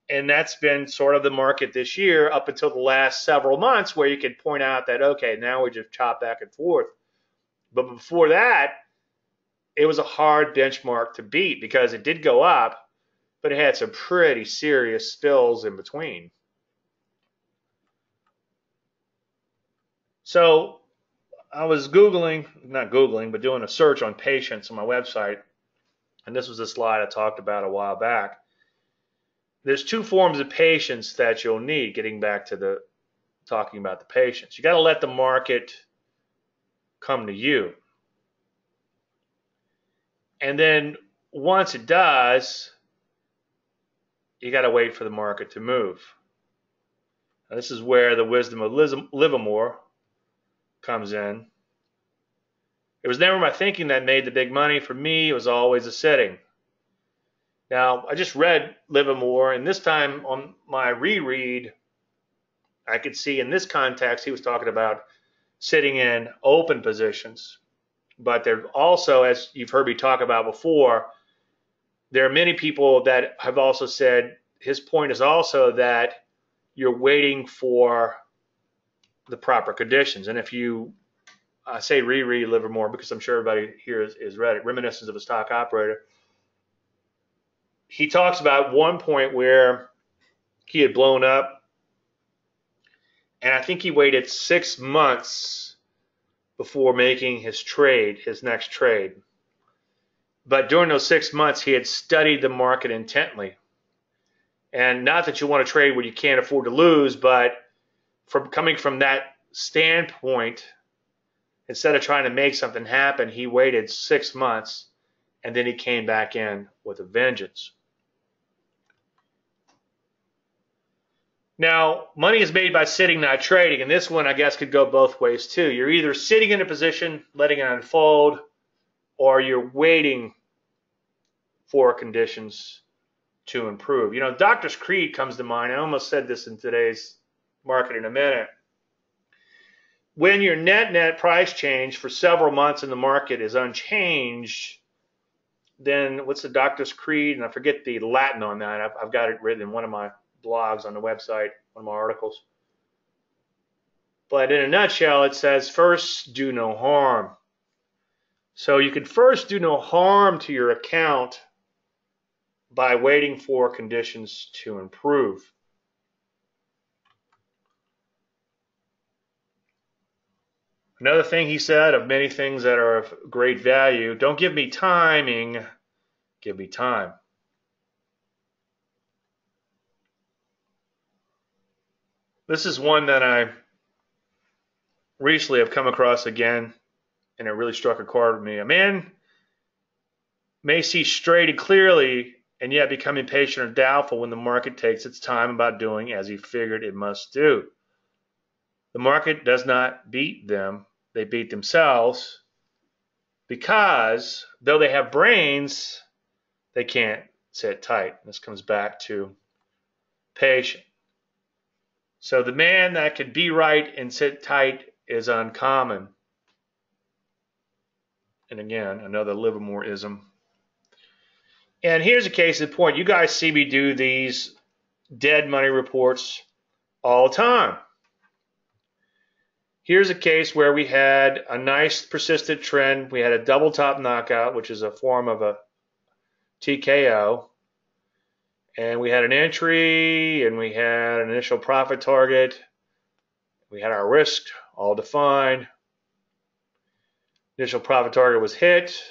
And that's been sort of the market this year up until the last several months, where you can point out that okay, now we just chop back and forth but before that, it was a hard benchmark to beat because it did go up, but it had some pretty serious spills in between. So I was Googling, not Googling, but doing a search on patience on my website. And this was a slide I talked about a while back. There's two forms of patience that you'll need, getting back to the talking about the patience. You got to let the market come to you. And then once it does, you got to wait for the market to move. Now, this is where the wisdom of Liz- Livermore comes in. It was never my thinking that made the big money. For me, it was always a sitting. Now, I just read Livermore, and this time on my reread, I could see in this context he was talking about sitting in open positions. But there also, as you've heard me talk about before, there are many people that have also said his point is also that you're waiting for the proper conditions. And if you I say reread Livermore because I'm sure everybody here is, is read it, Reminiscence of a Stock Operator. He talks about one point where he had blown up and I think he waited six months before making his trade, his next trade. But during those six months, he had studied the market intently. And not that you want to trade when you can't afford to lose, but from coming from that standpoint, instead of trying to make something happen, he waited six months and then he came back in with a vengeance. Now, money is made by sitting, not trading, and this one, I guess, could go both ways too. You're either sitting in a position, letting it unfold, or you're waiting for conditions to improve. You know, Doctor's Creed comes to mind. I almost said this in today's market in a minute. When your net net price change for several months in the market is unchanged, then what's the Doctor's Creed? And I forget the Latin on that. I've, I've got it written in one of my blogs on the website, one of my articles. But in a nutshell, it says first do no harm. So you can first do no harm to your account by waiting for conditions to improve. Another thing he said of many things that are of great value don't give me timing, give me time. This is one that I recently have come across again, and it really struck a chord with me. A man may see straight and clearly, and yet become impatient or doubtful when the market takes its time about doing as he figured it must do. The market does not beat them, they beat themselves because though they have brains, they can't sit tight. This comes back to patient. So the man that can be right and sit tight is uncommon. And again, another Livermoreism. And here's a case in point. You guys see me do these dead money reports all the time. Here's a case where we had a nice persistent trend. We had a double top knockout, which is a form of a TKO and we had an entry and we had an initial profit target. We had our risk all defined. Initial profit target was hit.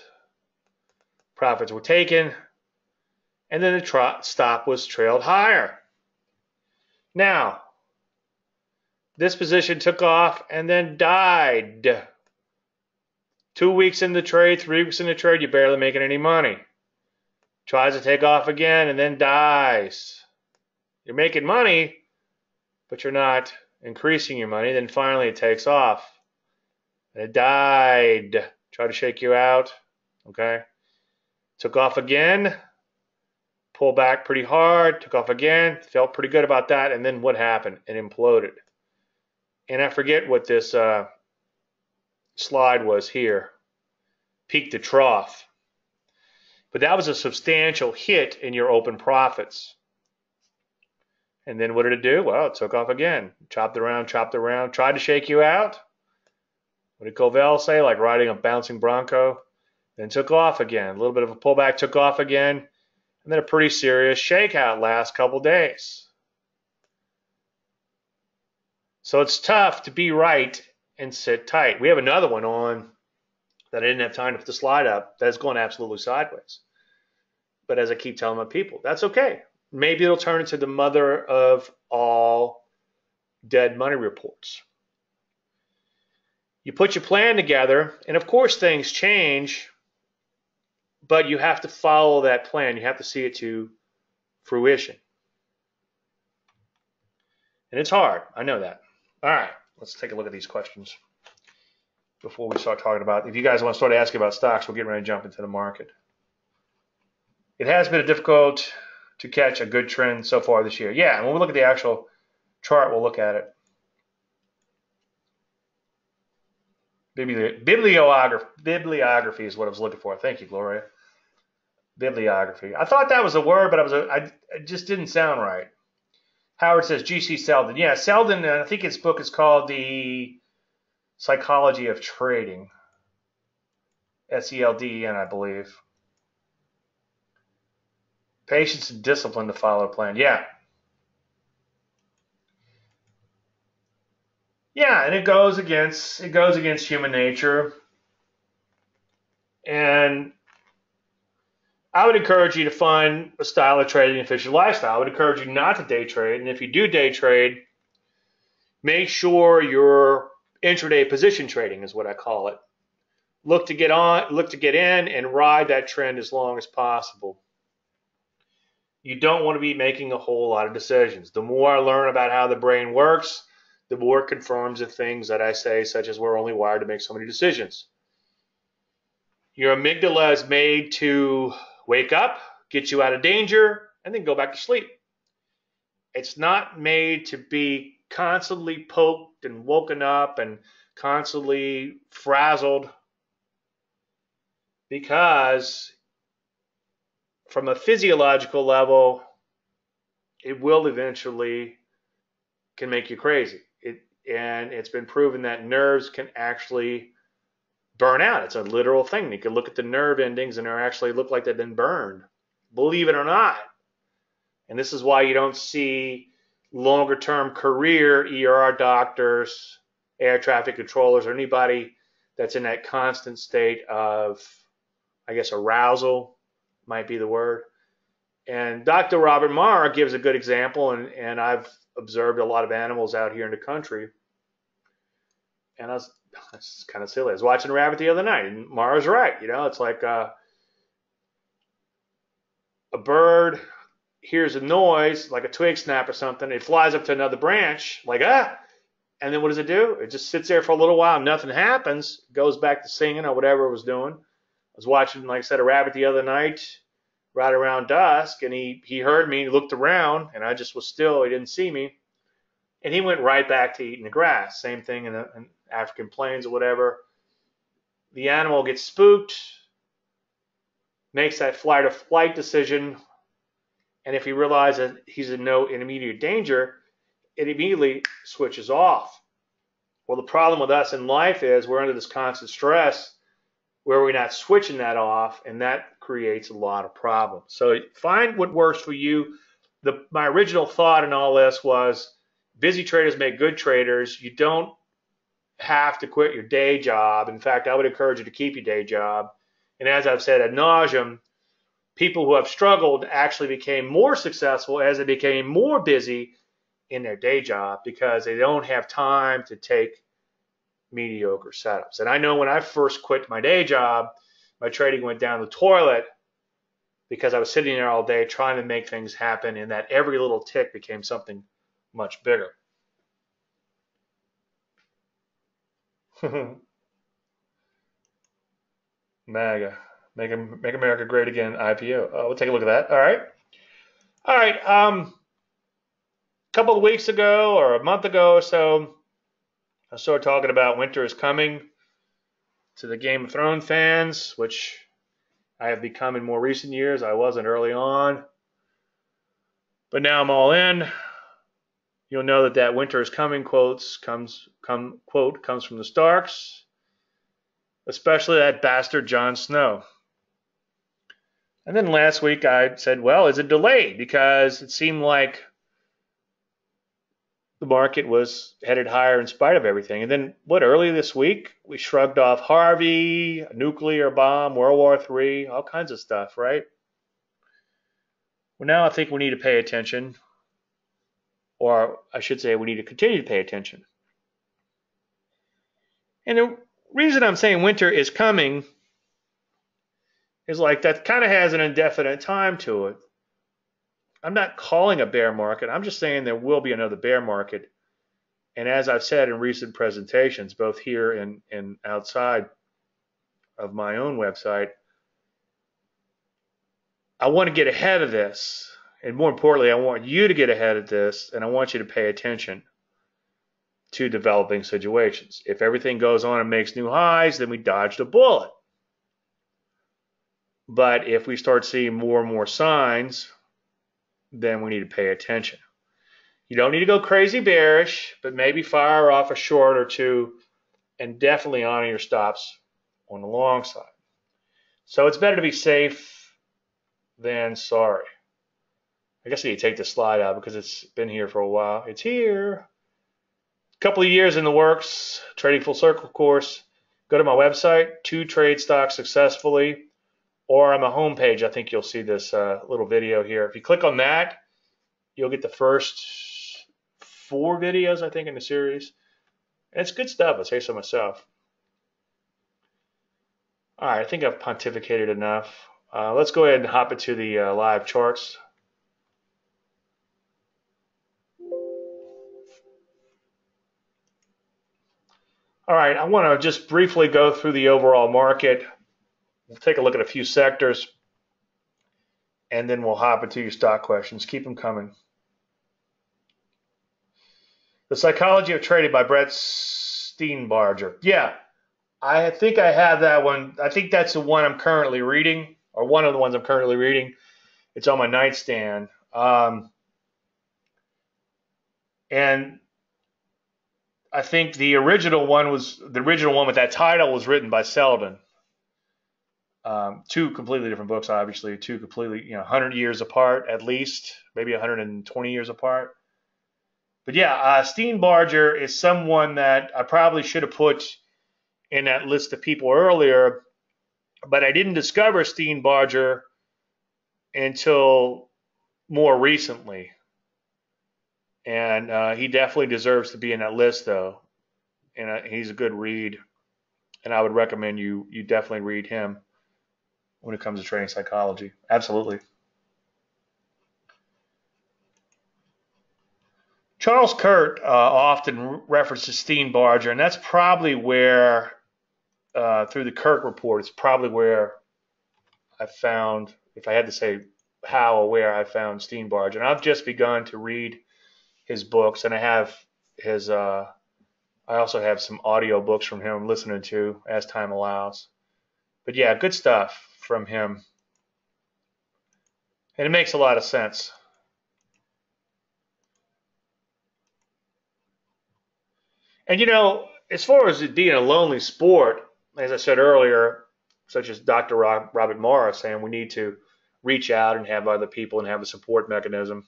Profits were taken. And then the stop was trailed higher. Now, this position took off and then died. Two weeks in the trade, three weeks in the trade, you're barely making any money tries to take off again, and then dies. You're making money, but you're not increasing your money. Then finally it takes off. And it died. Try to shake you out. Okay. Took off again. Pulled back pretty hard. Took off again. Felt pretty good about that. And then what happened? It imploded. And I forget what this uh, slide was here. Peak to trough. But that was a substantial hit in your open profits. And then what did it do? Well, it took off again. Chopped around, chopped around, tried to shake you out. What did Covel say? Like riding a bouncing bronco. Then took off again. A little bit of a pullback, took off again. And then a pretty serious shakeout last couple days. So it's tough to be right and sit tight. We have another one on that I didn't have time to put the slide up that's going absolutely sideways. But as I keep telling my people, that's okay. Maybe it'll turn into the mother of all dead money reports. You put your plan together, and of course things change, but you have to follow that plan. You have to see it to fruition. And it's hard. I know that. All right, let's take a look at these questions before we start talking about. If you guys want to start asking about stocks, we're getting ready to jump into the market. It has been difficult to catch a good trend so far this year. Yeah, and when we look at the actual chart, we'll look at it. Bibliography, bibliography is what I was looking for. Thank you, Gloria. Bibliography. I thought that was a word, but I was a, I, it just didn't sound right. Howard says G.C. Selden. Yeah, Selden. Uh, I think his book is called the Psychology of Trading. S-E-L-D-E-N, I believe. Patience and discipline to follow a plan. Yeah. Yeah, and it goes against it goes against human nature. And I would encourage you to find a style of trading that fits your lifestyle. I would encourage you not to day trade. And if you do day trade, make sure you're intraday position trading is what I call it. Look to get on, look to get in and ride that trend as long as possible. You don't want to be making a whole lot of decisions. The more I learn about how the brain works, the more it confirms the things that I say, such as we're only wired to make so many decisions. Your amygdala is made to wake up, get you out of danger, and then go back to sleep. It's not made to be constantly poked and woken up and constantly frazzled because from a physiological level it will eventually can make you crazy. It and it's been proven that nerves can actually burn out. It's a literal thing. You can look at the nerve endings and they actually look like they've been burned. Believe it or not. And this is why you don't see longer term career ER doctors, air traffic controllers, or anybody that's in that constant state of, I guess, arousal might be the word. And Dr. Robert Maurer gives a good example, and, and I've observed a lot of animals out here in the country. And I was, it's kind of silly. I was watching a rabbit the other night, and Maurer's right. You know, it's like uh, a bird hears a noise, like a twig snap or something. It flies up to another branch, like, ah, and then what does it do? It just sits there for a little while, nothing happens, goes back to singing or whatever it was doing. I was watching, like I said, a rabbit the other night, right around dusk, and he, he heard me, he looked around, and I just was still, he didn't see me. And he went right back to eating the grass. Same thing in the in African plains or whatever. The animal gets spooked, makes that flight or flight decision, and if he realizes he's in no immediate danger, it immediately switches off. Well, the problem with us in life is we're under this constant stress where we're not switching that off, and that creates a lot of problems. So find what works for you. The, my original thought in all this was busy traders make good traders. You don't have to quit your day job. In fact, I would encourage you to keep your day job. And as I've said ad nauseum, people who have struggled actually became more successful as they became more busy in their day job because they don't have time to take mediocre setups. And I know when I first quit my day job, my trading went down the toilet because I was sitting there all day trying to make things happen, and that every little tick became something much bigger. MAGA. Make, make America Great Again IPO. Oh, we'll take a look at that. All right. All right. Um, couple of weeks ago or a month ago or so, I started talking about winter is coming to the Game of Thrones fans, which I have become in more recent years. I wasn't early on, but now I'm all in. You'll know that that winter is coming quotes comes come quote comes from the Starks, especially that bastard Jon Snow. And then last week I said, well, is it delayed? Because it seemed like the market was headed higher in spite of everything. And then what? Early this week, we shrugged off Harvey, nuclear bomb, World War III, all kinds of stuff, right? Well, now I think we need to pay attention, or I should say, we need to continue to pay attention. And the reason I'm saying winter is coming is like that kind of has an indefinite time to it. I'm not calling a bear market. I'm just saying there will be another bear market. And as I've said in recent presentations, both here and, and outside of my own website, I want to get ahead of this. And more importantly, I want you to get ahead of this and I want you to pay attention to developing situations. If everything goes on and makes new highs, then we dodged a bullet. But if we start seeing more and more signs, then we need to pay attention. You don't need to go crazy bearish, but maybe fire off a short or two and definitely honor your stops on the long side. So it's better to be safe than sorry. I guess I need to take the slide out because it's been here for a while. It's here. A couple of years in the works, trading full circle course. Go to my website, to trade stocks successfully or on the home page, I think you'll see this uh, little video here. If you click on that, you'll get the first four videos, I think, in the series. And it's good stuff, I say so myself. All right, I think I've pontificated enough. Uh, let's go ahead and hop into the uh, live charts. All right, I want to just briefly go through the overall market. We'll take a look at a few sectors, and then we'll hop into your stock questions. Keep them coming. The Psychology of Trading by Brett Steenbarger. Yeah, I think I have that one. I think that's the one I'm currently reading, or one of the ones I'm currently reading. It's on my nightstand. Um, and I think the original one was the original one with that title was written by Selden. Um, two completely different books, obviously, two completely, you know, 100 years apart at least, maybe 120 years apart. But yeah, uh, Steenbarger is someone that I probably should have put in that list of people earlier, but I didn't discover Steenbarger until more recently. And uh, he definitely deserves to be in that list, though. And uh, he's a good read. And I would recommend you you definitely read him when it comes to training psychology. Absolutely. Charles Kirk uh, often references Steenbarger, and that's probably where, uh, through the Kirk report, it's probably where I found, if I had to say how or where I found Steen Steenbarger. And I've just begun to read his books, and I have his, uh, I also have some audio books from him listening to as time allows. But yeah, good stuff from him. And it makes a lot of sense. And you know, as far as it being a lonely sport, as I said earlier, such as Dr. Robert Maurer's saying we need to reach out and have other people and have a support mechanism.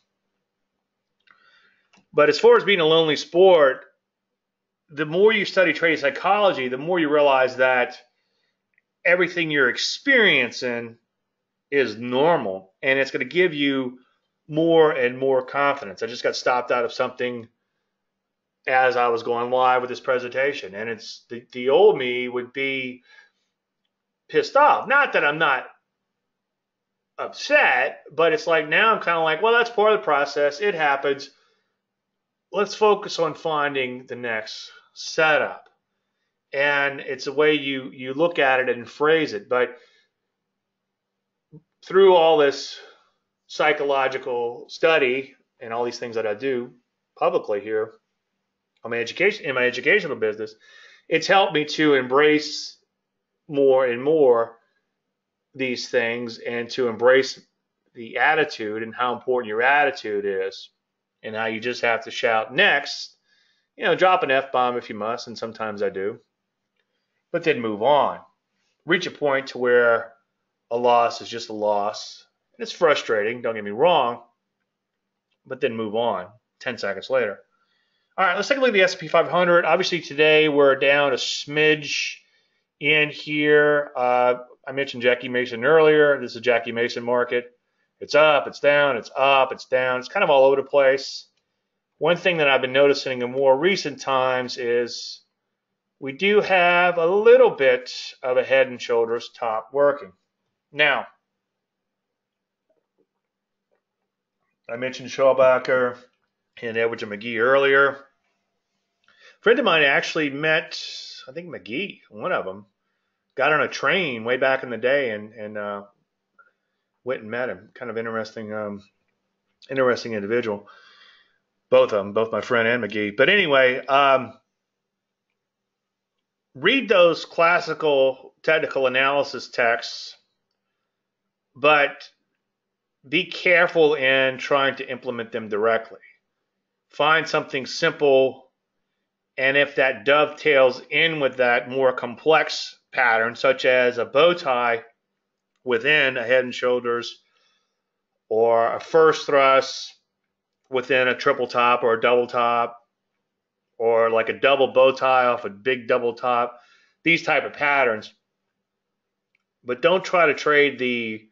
But as far as being a lonely sport, the more you study training psychology, the more you realize that everything you're experiencing is normal and it's going to give you more and more confidence. I just got stopped out of something as I was going live with this presentation, and it's the, the old me would be pissed off. Not that I'm not upset, but it's like now I'm kind of like, well, that's part of the process. It happens. Let's focus on finding the next setup and it's the way you you look at it and phrase it. But through all this psychological study and all these things that I do publicly here on my education in my educational business, it's helped me to embrace more and more these things and to embrace the attitude and how important your attitude is and how you just have to shout next you know drop an f-bomb if you must and sometimes i do but then move on. Reach a point to where a loss is just a loss. And it's frustrating, don't get me wrong, but then move on 10 seconds later. All right, let's take a look at the S&P 500. Obviously, today we're down a smidge in here. Uh, I mentioned Jackie Mason earlier. This is a Jackie Mason market. It's up, it's down, it's up, it's down. It's kind of all over the place. One thing that I've been noticing in more recent times is we do have a little bit of a head and shoulders top working. Now, I mentioned Schabacker and Edwards and Magee earlier. A friend of mine actually met, I think Magee, one of them, got on a train way back in the day and, and uh, went and met him. Kind of interesting, um, interesting individual. Both of them, both my friend and Magee. But anyway, um, read those classical technical analysis texts, but be careful in trying to implement them directly. Find something simple, and if that dovetails in with that more complex pattern, such as a bow tie within a head and shoulders, or a first thrust within a triple top or a double top, or like a double bow tie off a big double top, these type of patterns. But don't try to trade the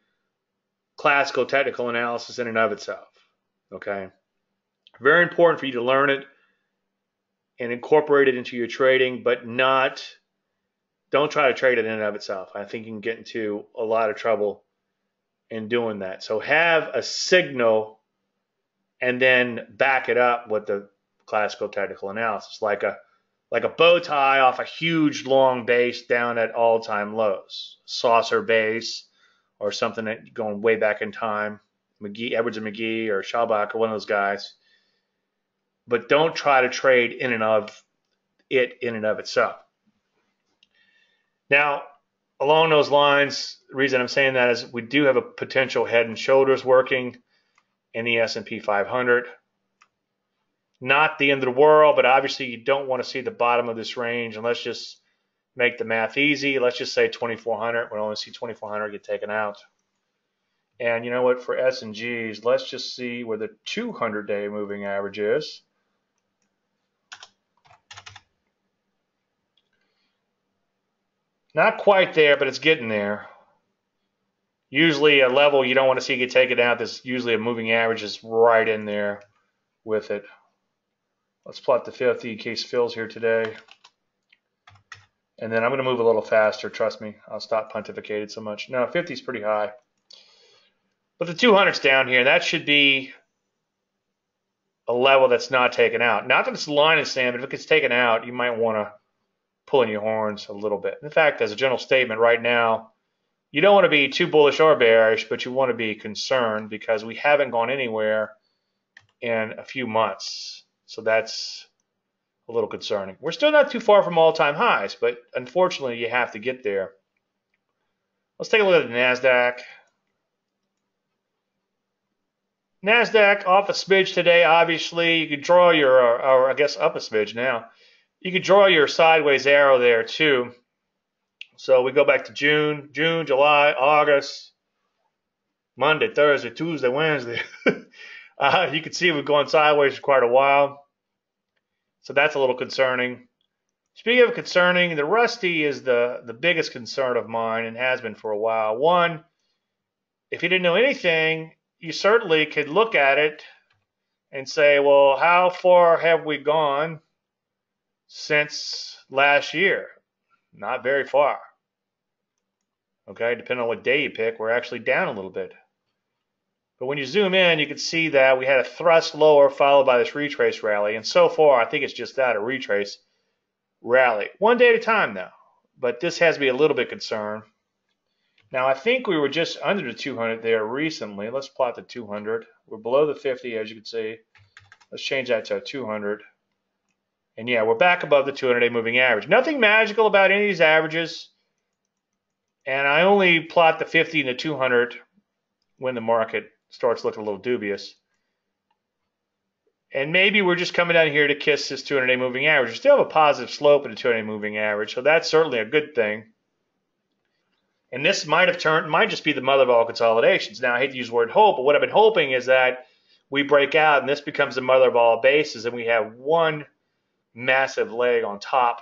classical technical analysis in and of itself. Okay. Very important for you to learn it and incorporate it into your trading, but not don't try to trade it in and of itself. I think you can get into a lot of trouble in doing that. So have a signal and then back it up with the classical technical analysis, like a like a bow tie off a huge long base down at all time lows, saucer base, or something that going way back in time, Magee, Edwards and Magee, or Schabacker, or one of those guys. But don't try to trade in and of it in and of itself. Now, along those lines, the reason I'm saying that is we do have a potential head and shoulders working in the S&P 500 not the end of the world, but obviously you don't want to see the bottom of this range and let's just make the math easy, let's just say 2400. We'll only see 2400 get taken out. And you know what? For S and Gs, let's just see where the 200-day moving average is. Not quite there, but it's getting there. Usually a level you don't want to see get taken out, This usually a moving average is right in there with it. Let's plot the 50 in case Phil's here today. And then I'm going to move a little faster. Trust me, I'll stop pontificating so much. No, 50 is pretty high. But the 200's down here. That should be a level that's not taken out. Not that it's line in sand, but if it gets taken out, you might want to pull in your horns a little bit. In fact, as a general statement right now, you don't want to be too bullish or bearish, but you want to be concerned because we haven't gone anywhere in a few months. So that's a little concerning. We're still not too far from all-time highs, but unfortunately you have to get there. Let's take a look at the NASDAQ. NASDAQ off a smidge today, obviously. You could draw your, or, or I guess up a smidge now. You could draw your sideways arrow there too. So we go back to June, June, July, August, Monday, Thursday, Tuesday, Wednesday. uh, you can see we've gone sideways for quite a while. So that's a little concerning. Speaking of concerning, the Rusty is the, the biggest concern of mine and has been for a while. One, if you didn't know anything, you certainly could look at it and say, well, how far have we gone since last year? Not very far. Okay, depending on what day you pick, we're actually down a little bit. But when you zoom in, you can see that we had a thrust lower followed by this retrace rally. And so far, I think it's just that, a retrace rally. One day at a time though. But this has me a little bit concerned. Now, I think we were just under the 200 there recently. Let's plot the 200. We're below the 50, as you can see. Let's change that to a 200. And yeah, we're back above the 200-day moving average. Nothing magical about any of these averages. And I only plot the 50 and the 200 when the market starts looking a little dubious. And maybe we're just coming down here to kiss this 200-day moving average. We still have a positive slope in the 200-day moving average, so that's certainly a good thing. And this might have turned, might just be the mother of all consolidations. Now, I hate to use the word hope, but what I've been hoping is that we break out and this becomes the mother of all bases and we have one massive leg on top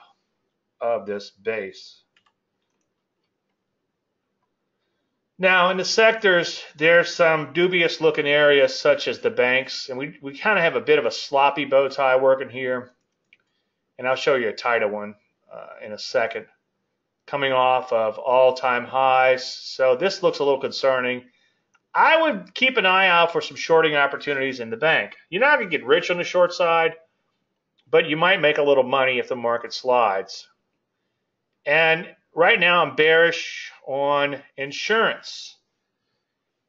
of this base. Now, in the sectors, there's some dubious looking areas such as the banks, and we, we kind of have a bit of a sloppy bow tie working here. And I'll show you a tighter one uh, in a second. Coming off of all time highs. So this looks a little concerning. I would keep an eye out for some shorting opportunities in the bank. You're not going to get rich on the short side, but you might make a little money if the market slides. And right now I'm bearish on insurance.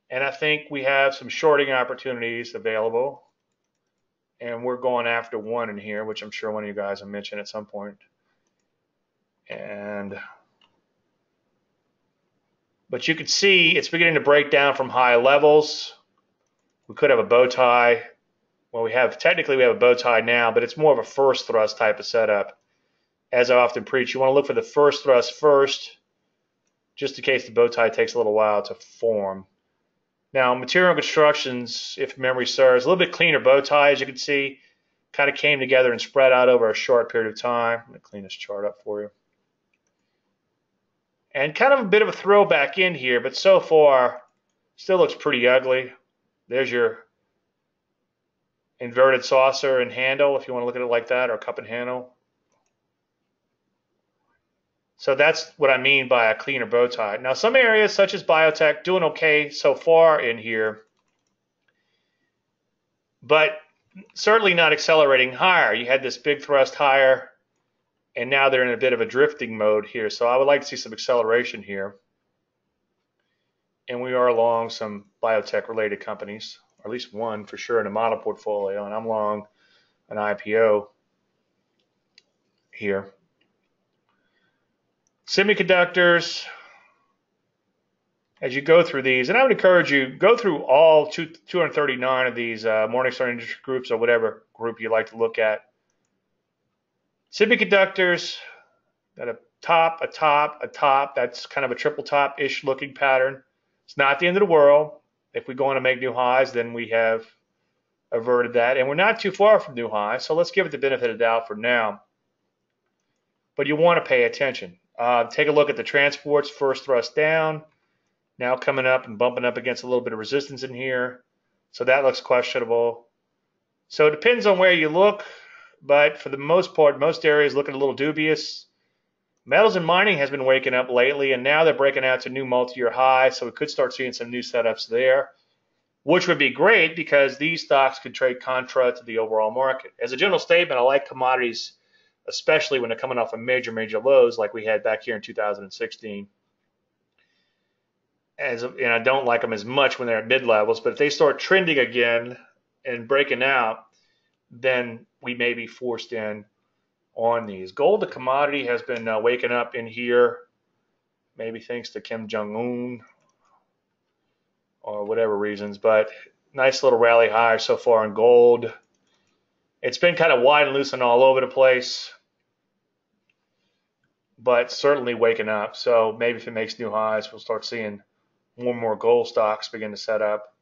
And I think we have some shorting opportunities available. And we're going after one in here, which I'm sure one of you guys will mention at some point. And but you can see it's beginning to break down from high levels. We could have a bow tie. Well, we have technically we have a bow tie now, but it's more of a first thrust type of setup as I often preach, you want to look for the first thrust first, just in case the bow tie takes a little while to form. Now, material constructions, if memory serves, a little bit cleaner bow tie, as you can see, kind of came together and spread out over a short period of time. I'm going to clean this chart up for you. And kind of a bit of a throw back in here, but so far, still looks pretty ugly. There's your inverted saucer and handle, if you want to look at it like that, or cup and handle. So that's what I mean by a cleaner bow tie. Now, some areas such as biotech doing okay so far in here, but certainly not accelerating higher. You had this big thrust higher, and now they're in a bit of a drifting mode here. So I would like to see some acceleration here. And we are along some biotech related companies, or at least one for sure in a model portfolio, and I'm long an IPO here. Semiconductors, as you go through these, and I would encourage you, go through all two, 239 of these uh, Morningstar industry groups or whatever group you like to look at. Semiconductors, Got a top, a top, a top. That's kind of a triple top-ish looking pattern. It's not the end of the world. If we go on to make new highs, then we have averted that. And we're not too far from new highs, so let's give it the benefit of the doubt for now. But you want to pay attention. Uh, take a look at the transports, first thrust down, now coming up and bumping up against a little bit of resistance in here. So that looks questionable. So it depends on where you look, but for the most part, most areas looking a little dubious. Metals and mining has been waking up lately, and now they're breaking out to new multi-year highs, so we could start seeing some new setups there, which would be great because these stocks could trade contra to the overall market. As a general statement, I like commodities, especially when they're coming off of major, major lows like we had back here in 2016. As and I don't like them as much when they're at mid levels, but if they start trending again and breaking out, then we may be forced in on these. Gold, the commodity, has been uh, waking up in here, maybe thanks to Kim Jong Un or whatever reasons, but nice little rally higher so far in gold. It's been kind of wide and loose and all over the place, but certainly waking up. So maybe if it makes new highs, we'll start seeing more and more gold stocks begin to set up.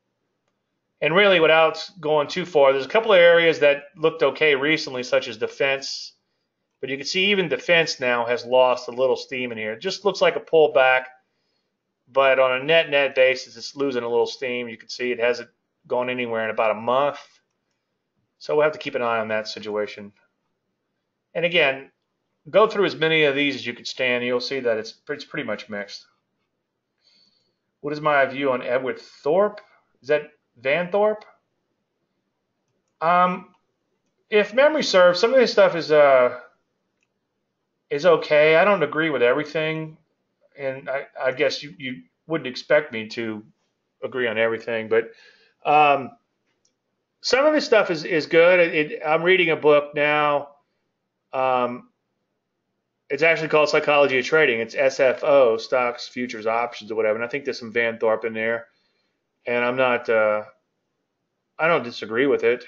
And really, without going too far, there's a couple of areas that looked okay recently, such as defense but you can see even defense now has lost a little steam in here. It just looks like a pullback, but on a net net basis, it's losing a little steam. You can see it hasn't gone anywhere in about a month. So we'll have to keep an eye on that situation. And again, go through as many of these as you can stand. You'll see that it's, it's pretty much mixed. What is my view on Edward Thorp? Is that Van Tharp? Um, if memory serves, some of this stuff is uh, is okay. I don't agree with everything, and I, I guess you, you wouldn't expect me to agree on everything, but um, some of his stuff is, is good. It, it, I'm reading a book now. Um, it's actually called Psychology of Trading. It's SFO, Stocks, Futures, Options, or whatever. And I think there's some Van Tharp in there. And I'm not, uh, I don't disagree with it.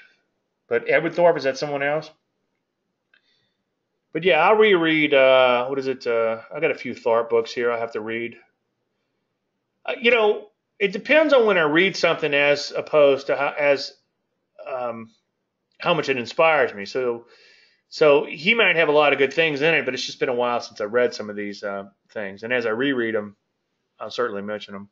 But Edward Thorp, is that someone else? But yeah, I'll reread. Uh, what is it? Uh, I got a few Thorpe books here. I have to read. Uh, you know, it depends on when I read something, as opposed to how, as um, how much it inspires me. So, so he might have a lot of good things in it, but it's just been a while since I read some of these uh, things. And as I reread them, I'll certainly mention them.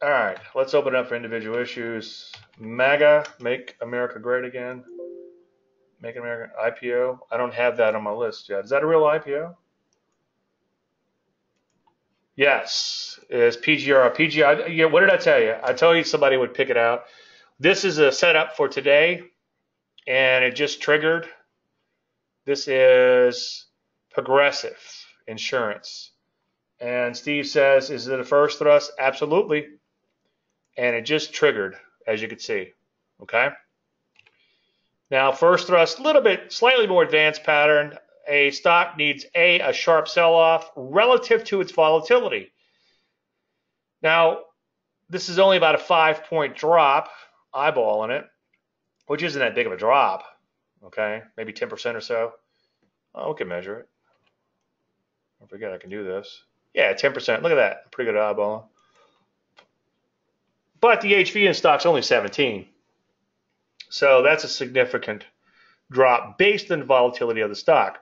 All right, let's open it up for individual issues. MAGA, Make America Great Again. Make America IPO. I don't have that on my list yet. Is that a real IPO? Yes, is PGR. PGR. Yeah, what did I tell you? I told you somebody would pick it out. This is a setup for today, and it just triggered. This is Progressive Insurance. And Steve says, is it a first thrust? Absolutely and it just triggered, as you can see. Okay. Now, first thrust, a little bit slightly more advanced pattern. A stock needs a a sharp sell-off relative to its volatility. Now, this is only about a five-point drop, eyeballing it, which isn't that big of a drop. Okay, maybe 10% or so. Oh, we can measure it. I forget I can do this. Yeah, 10%. Look at that. Pretty good eyeball. But the HV in stock's only 17. So that's a significant drop based on the volatility of the stock.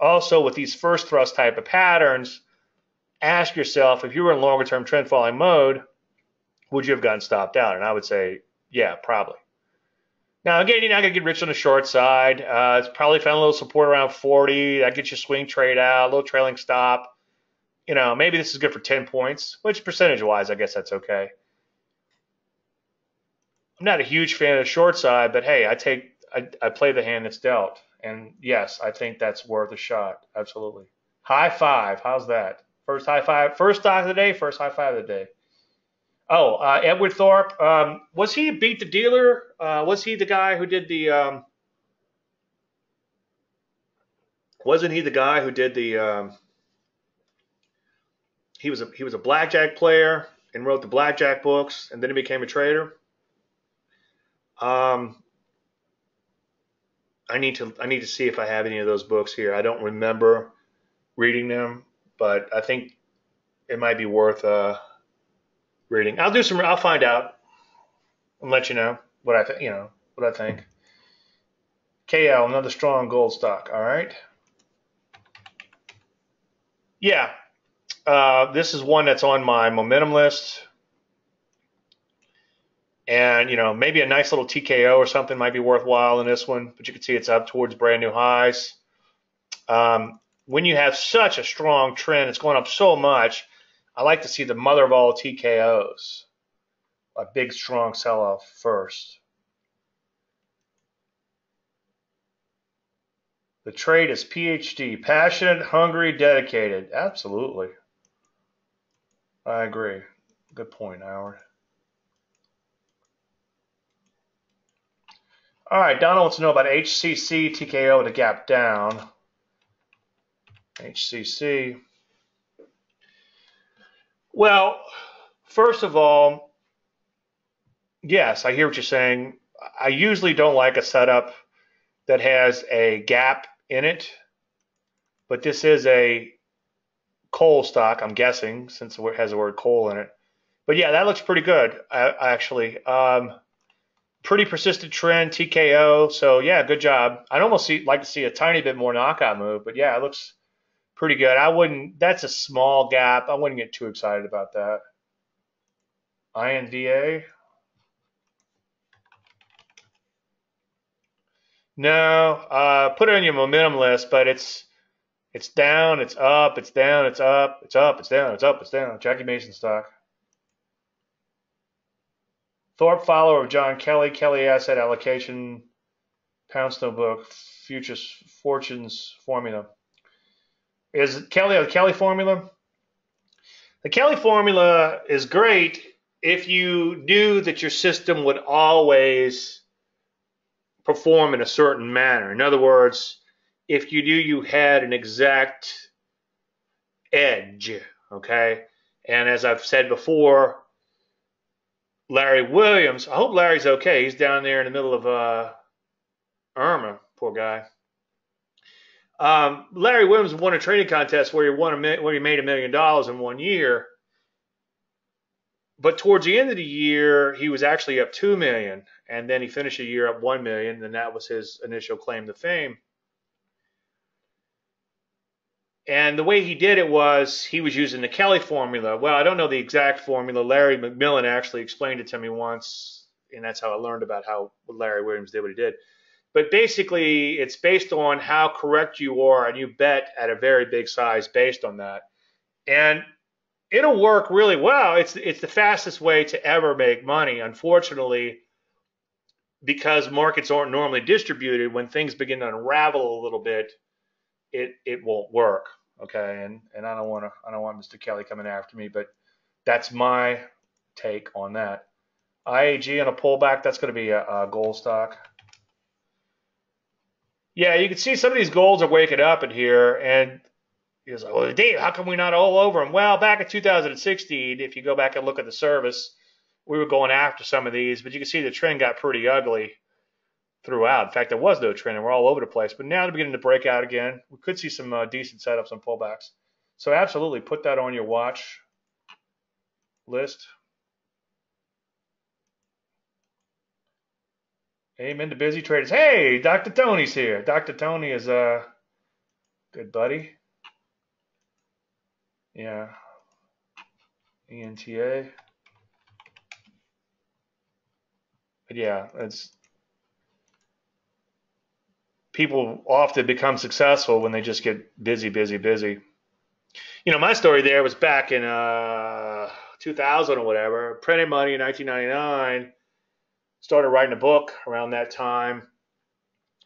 Also, with these first thrust type of patterns, ask yourself if you were in longer term trend following mode, would you have gotten stopped out? And I would say, yeah, probably. Now, again, you're not going to get rich on the short side. Uh, it's probably found a little support around 40. That gets you swing trade out, a little trailing stop. You know, maybe this is good for 10 points, which percentage wise, I guess that's okay. I'm not a huge fan of the short side, but hey, I take I, I play the hand that's dealt, and yes, I think that's worth a shot. Absolutely. High five. How's that? First high five. First stock of the day. First high five of the day. Oh, uh, Edward Thorp. Um, was he beat the dealer? Uh, was he the guy who did the? Um, wasn't he the guy who did the? Um, he was a he was a blackjack player and wrote the blackjack books, and then he became a trader. Um, I need to I need to see if I have any of those books here. I don't remember reading them, but I think it might be worth uh, reading. I'll do some. I'll find out and let you know what I think. You know what I think. KL, another strong gold stock. All right. Yeah, uh, this is one that's on my momentum list. And, you know, maybe a nice little TKO or something might be worthwhile in this one, but you can see it's up towards brand new highs. Um, when you have such a strong trend, it's going up so much, I like to see the mother of all TKOs, a big, strong sell off first. The trade is PhD, passionate, hungry, dedicated. Absolutely. I agree. Good point, Howard. All right, Donna wants to know about HCC TKO to gap down. HCC. Well, first of all, yes, I hear what you're saying. I usually don't like a setup that has a gap in it, but this is a coal stock, I'm guessing, since it has the word coal in it. But yeah, that looks pretty good, actually. Um, pretty persistent trend, TKO. So yeah, good job. I'd almost see, like to see a tiny bit more knockout move, but yeah, it looks pretty good. I wouldn't. That's a small gap. I wouldn't get too excited about that. INVA. No, uh, put it on your momentum list, but it's it's down, it's up, it's down, it's up, it's up, it's down, it's up, it's down. Jackie Mason stock. Thorp, follower of John Kelly, Kelly Asset Allocation, Poundstone book, Futures Fortunes Formula. Is Kelly the Kelly formula? The Kelly formula is great if you knew that your system would always perform in a certain manner. In other words, if you knew you had an exact edge, okay? And as I've said before, Larry Williams. I hope Larry's okay. He's down there in the middle of uh, Irma. Poor guy. Um, Larry Williams won a trading contest where he won a where he made a million dollars in one year. But towards the end of the year, he was actually up two million, and then he finished the year up one million, and that was his initial claim to fame. And the way he did it was he was using the Kelly formula. Well, I don't know the exact formula. Larry McMillan actually explained it to me once, and that's how I learned about how Larry Williams did what he did. But basically, it's based on how correct you are, and you bet at a very big size based on that. And it'll work really well. It's it's the fastest way to ever make money. Unfortunately, because markets aren't normally distributed, when things begin to unravel a little bit, it it won't work. Okay, and and I don't want to I don't want Mr. Kelly coming after me, but that's my take on that. IAG on a pullback, that's going to be a, a gold stock. Yeah, you can see some of these golds are waking up in here, and he's like, "Well, Dave, how come we not all over them?" Well, back in 2016, if you go back and look at the service, we were going after some of these, but you can see the trend got pretty ugly throughout. In fact, there was no trend, and we're all over the place. But now they're beginning to break out again. We could see some uh, decent setups and pullbacks. So absolutely, put that on your watch list. Amen to busy traders. Hey, Dr. Tony's here. Dr. Tony is a uh, good buddy. Yeah. ENTA. But yeah, it's people often become successful when they just get busy, busy, busy. You know, my story there was back in uh, 2000 or whatever. Printed money in 1999. Started writing a book around that time,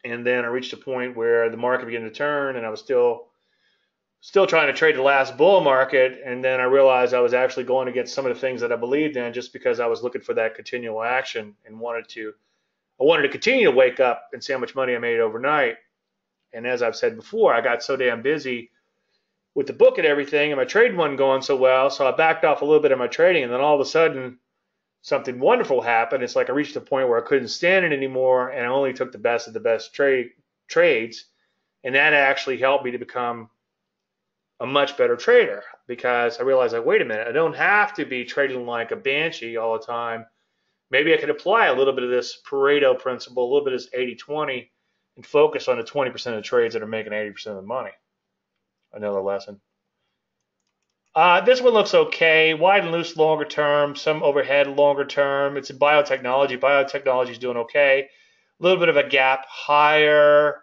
and then I reached a point where the market began to turn, and I was still still trying to trade the last bull market. And then I realized I was actually going against some of the things that I believed in, just because I was looking for that continual action and wanted to I wanted to continue to wake up and see how much money I made overnight. And as I've said before, I got so damn busy with the book and everything, and my trading wasn't going so well. So I backed off a little bit of my trading, and then all of a sudden, something wonderful happened. It's like I reached a point where I couldn't stand it anymore, and I only took the best of the best trade trades, and that actually helped me to become a much better trader because I realized like, wait a minute, I don't have to be trading like a banshee all the time. Maybe I could apply a little bit of this Pareto principle, a little bit of this 80-20, and focus on the 20% of the trades that are making 80% of the money. Another lesson. Uh, this one looks okay. Wide and loose longer term, some overhead longer term. It's in biotechnology. Biotechnology is doing okay. A little bit of a gap higher.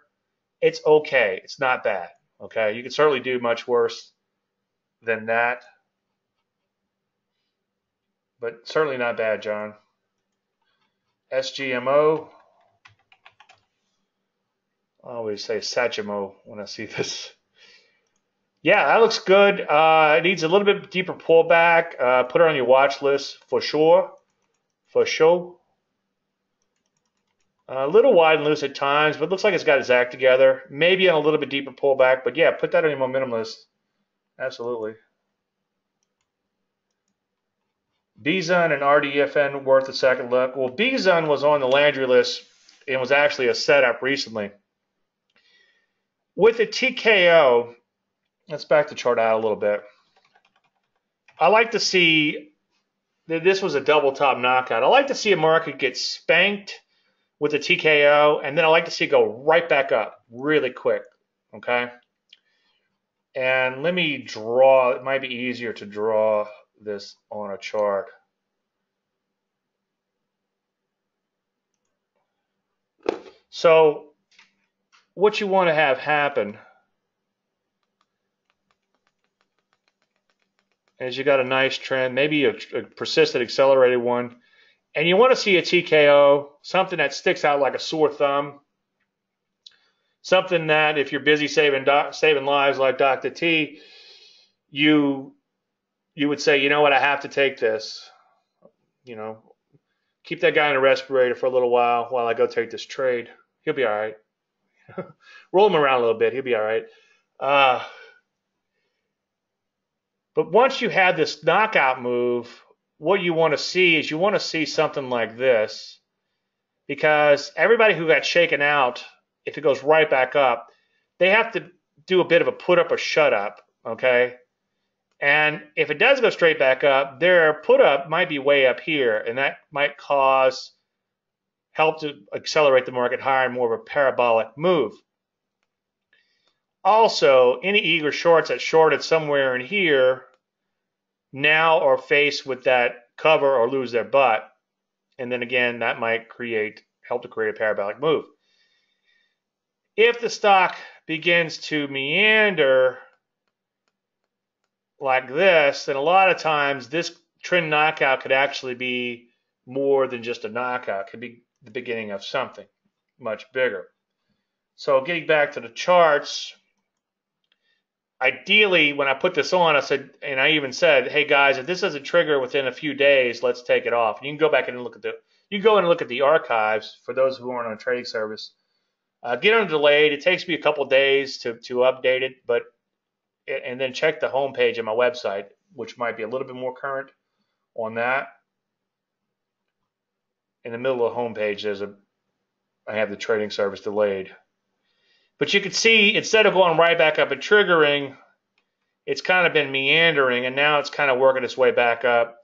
It's okay. It's not bad. Okay. You can certainly do much worse than that. But certainly not bad, John. SGMO. I always say Satchmo when I see this. Yeah, that looks good. Uh, it needs a little bit deeper pullback. Uh, put it on your watch list for sure. For sure. A little wide and loose at times, but looks like it's got its act together. Maybe on a little bit deeper pullback, but yeah, put that on your momentum list. Absolutely. Bzun and RDFN worth a second look. Well, Bzun was on the Landry list and was actually a setup recently. With the TKO, let's back the chart out a little bit. I like to see that this was a double top knockout. I like to see a market get spanked with a TKO, and then I like to see it go right back up really quick. Okay. And let me draw, it might be easier to draw this on a chart. So what you want to have happen is you got a nice trend, maybe a, a persistent accelerated one, and you want to see a TKO, something that sticks out like a sore thumb, something that if you're busy saving saving lives like Dr. T, you you would say, you know what, I have to take this. You know, keep that guy in a respirator for a little while while I go take this trade. He'll be all right. Roll him around a little bit. He'll be all right. Uh, but once you have this knockout move, what you want to see is you want to see something like this because everybody who got shaken out, if it goes right back up, they have to do a bit of a put up or shut up, okay? And if it does go straight back up, their put up might be way up here, and that might cause help to accelerate the market higher and more of a parabolic move. Also, any eager shorts that shorted somewhere in here now are faced with that cover or lose their butt. And then again, that might create help to create a parabolic move. If the stock begins to meander like this, then a lot of times this trend knockout could actually be more than just a knockout. It could be the beginning of something much bigger. So getting back to the charts, ideally when I put this on, I said, and I even said, hey guys, if this doesn't trigger within a few days, let's take it off. And you can go back and look at the, you go and look at the archives for those who aren't on a trading service. Uh, get on delayed. It takes me a couple days to, to update it, but and then check the home page of my website, which might be a little bit more current on that in the middle of the homepage, there's a, I have the trading service delayed. But you can see instead of going right back up and triggering, it's kind of been meandering and now it's kind of working its way back up.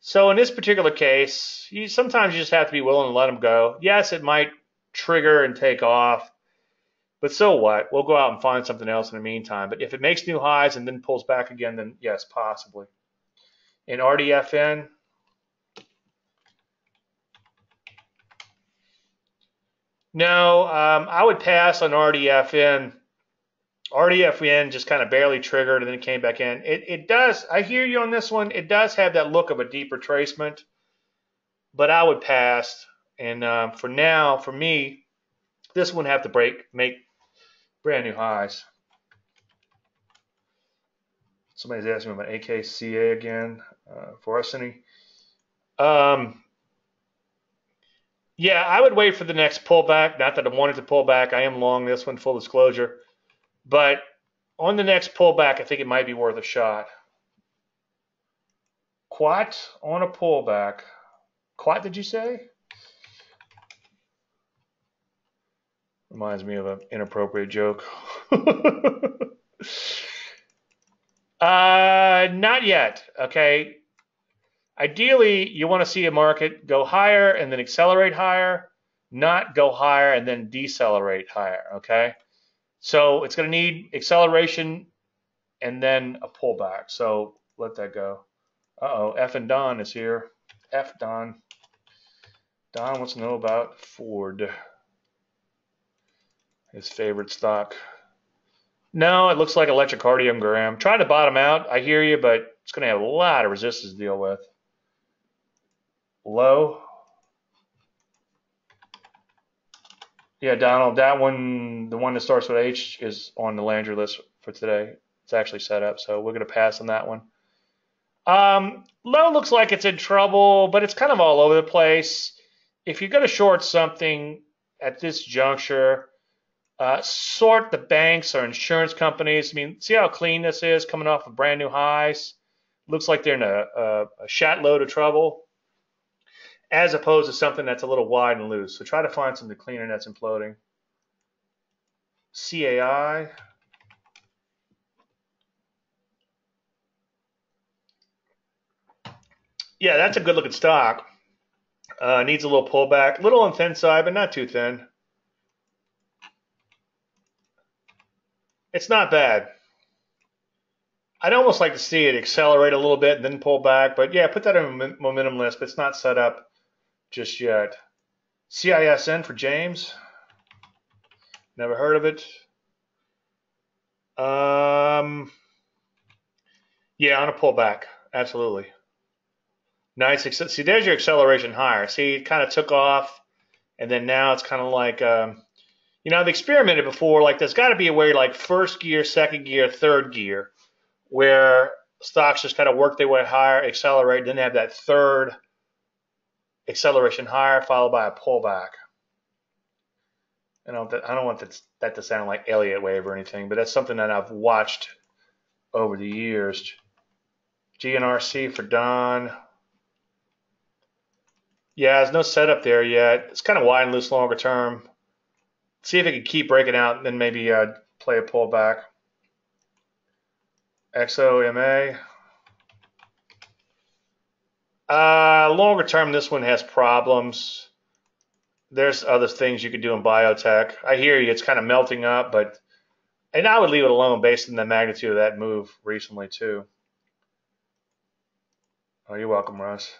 So in this particular case, you sometimes you just have to be willing to let them go. Yes, it might trigger and take off, but so what? We'll go out and find something else in the meantime. But if it makes new highs and then pulls back again, then yes, possibly. In RDFN, No, um, I would pass on RDFN. RDFN just kind of barely triggered and then it came back in. It, it does, I hear you on this one. It does have that look of a deep retracement, but I would pass. And um, for now, for me, this one have to break, make brand new highs. Somebody's asking about AKCA again uh, for Arseny. Um, yeah, I would wait for the next pullback. Not that I wanted to pull back. I am long this one, full disclosure. But on the next pullback, I think it might be worth a shot. Quat on a pullback. Quat, did you say? Reminds me of an inappropriate joke. uh, not yet. Okay. Ideally, you want to see a market go higher and then accelerate higher, not go higher and then decelerate higher. Okay. So it's going to need acceleration and then a pullback. So let that go. Uh oh, F and Don is here. F Don. Don wants to know about Ford his favorite stock. No, it looks like electrocardiogram. Trying to bottom out. I hear you, but it's going to have a lot of resistance to deal with. Low. Yeah, Donald, that one, the one that starts with H, is on the Landry list for today. It's actually set up, so we're going to pass on that one. Um, low looks like it's in trouble, but it's kind of all over the place. If you're going to short something at this juncture, uh, sort the banks or insurance companies. I mean, see how clean this is coming off of brand new highs? Looks like they're in a, a, a shat load of trouble, as opposed to something that's a little wide and loose. So try to find something cleaner that's imploding. CAI. Yeah, that's a good looking stock. Uh, needs a little pullback, little on thin side, but not too thin. It's not bad. I'd almost like to see it accelerate a little bit and then pull back, but yeah, put that a momentum list, but it's not set up just yet. CISN for James. Never heard of it. Um, yeah, on a pullback, absolutely. Nice. See, there's your acceleration higher. See, it kind of took off, and then now it's kind of like um, you know, I've experimented before. Like, there's got to be a way, like first gear, second gear, third gear, where stocks just kind of work their way higher, accelerate, then have that third acceleration higher, followed by a pullback. I don't, I don't want that, that to sound like Elliott wave or anything, but that's something that I've watched over the years. GNRC for Don. Yeah, there's no setup there yet. It's kind of wide and loose longer term see if it can keep breaking out and then maybe uh, play a pullback. XOMA. Uh, longer term, this one has problems. There's other things you could do in biotech. I hear you, it's kind of melting up, but and I would leave it alone based on the magnitude of that move recently too. Oh, you're welcome, Russ.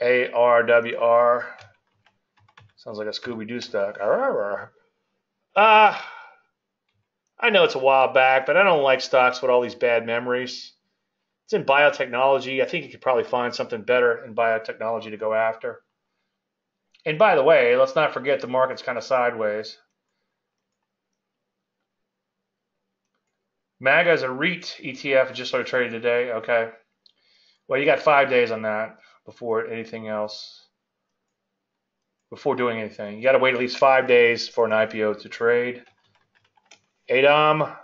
ARWR. Sounds like a Scooby Doo stock. Uh, I know it's a while back, but I don't like stocks with all these bad memories. It's in biotechnology. I think you could probably find something better in biotechnology to go after. And by the way, let's not forget the market's kind of sideways. MAGA is a REIT ETF just started trading today. Okay. Well, you got five days on that before anything else before doing anything. You got to wait at least five days for an IPO to trade. ADAM.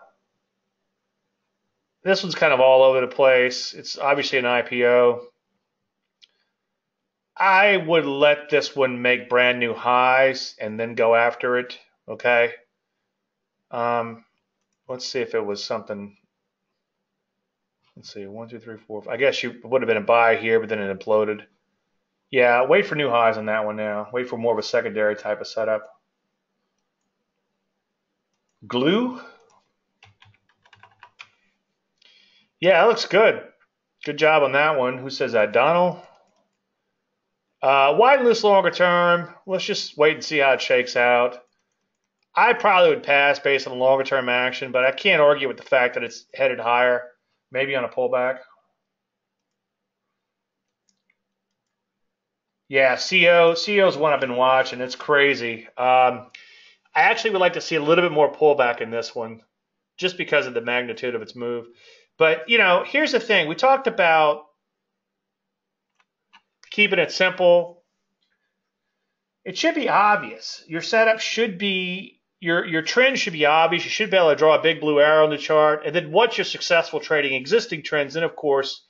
This one's kind of all over the place. It's obviously an IPO. I would let this one make brand new highs and then go after it. Okay. Um, let's see if it was something. Let's see, one, two, three, four. I guess you would have been a buy here, but then it imploded. Yeah, wait for new highs on that one now. Wait for more of a secondary type of setup. Glue. Yeah, that looks good. Good job on that one. Who says that? Donald? Uh, wide and loose longer term. Let's just wait and see how it shakes out. I probably would pass based on longer term action, but I can't argue with the fact that it's headed higher, maybe on a pullback. Yeah, CO is one I've been watching. It's crazy. Um, I actually would like to see a little bit more pullback in this one, just because of the magnitude of its move. But you know, here's the thing: we talked about keeping it simple. It should be obvious. Your setup should be your your trend should be obvious. You should be able to draw a big blue arrow on the chart, and then once you're successful trading existing trends, then of course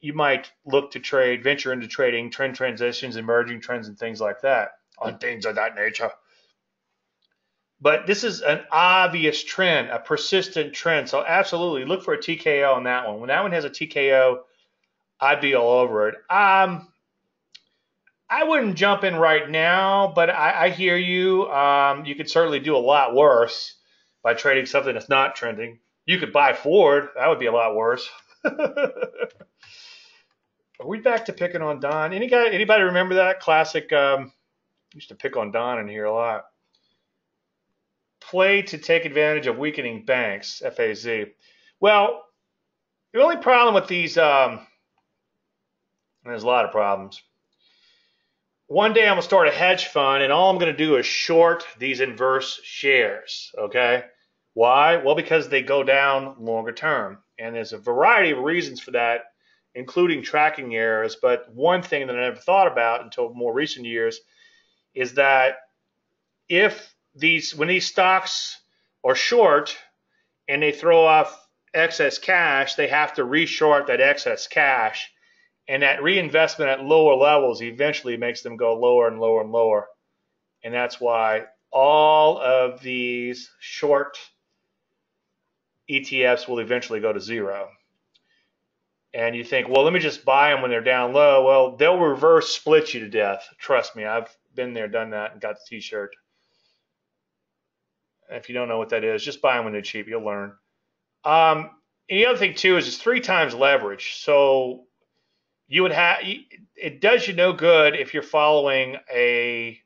you might look to trade, venture into trading, trend transitions, emerging trends, and things like that on things of that nature. But this is an obvious trend, a persistent trend. So absolutely look for a TKO on that one. When that one has a TKO, I'd be all over it. Um, I wouldn't jump in right now, but I, I hear you. Um, you could certainly do a lot worse by trading something that's not trending. You could buy Ford. That would be a lot worse. Are we back to picking on Don? Any guy, anybody remember that classic? Um, used to pick on Don in here a lot. Play to take advantage of weakening banks, FAZ. Well, the only problem with these, um, there's a lot of problems. One day I'm gonna start a hedge fund, and all I'm gonna do is short these inverse shares. Okay, why? Well, because they go down longer term, and there's a variety of reasons for that including tracking errors. But one thing that I never thought about until more recent years is that if these when these stocks are short and they throw off excess cash, they have to reshort that excess cash. And that reinvestment at lower levels eventually makes them go lower and lower and lower. And that's why all of these short ETFs will eventually go to zero and you think, well, let me just buy them when they're down low. Well, they'll reverse split you to death. Trust me, I've been there, done that, and got the T-shirt. If you don't know what that is, just buy them when they're cheap. You'll learn. Um, the other thing too is it's three times leverage. So you would have it does you no good if you're following a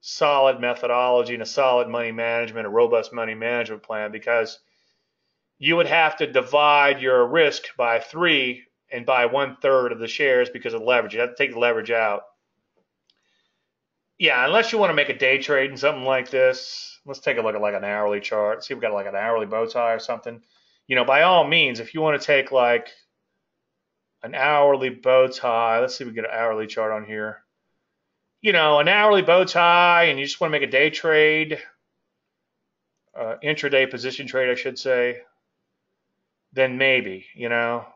solid methodology and a solid money management, a robust money management plan because you would have to divide your risk by three and buy one third of the shares because of leverage. You have to take the leverage out. Yeah, unless you want to make a day trade in something like this, let's take a look at like an hourly chart. See if we got like an hourly bow tie or something. You know, by all means, if you want to take like an hourly bow tie, let's see if we get an hourly chart on here. You know, an hourly bow tie, and you just want to make a day trade, uh, intraday position trade, I should say then maybe, you know.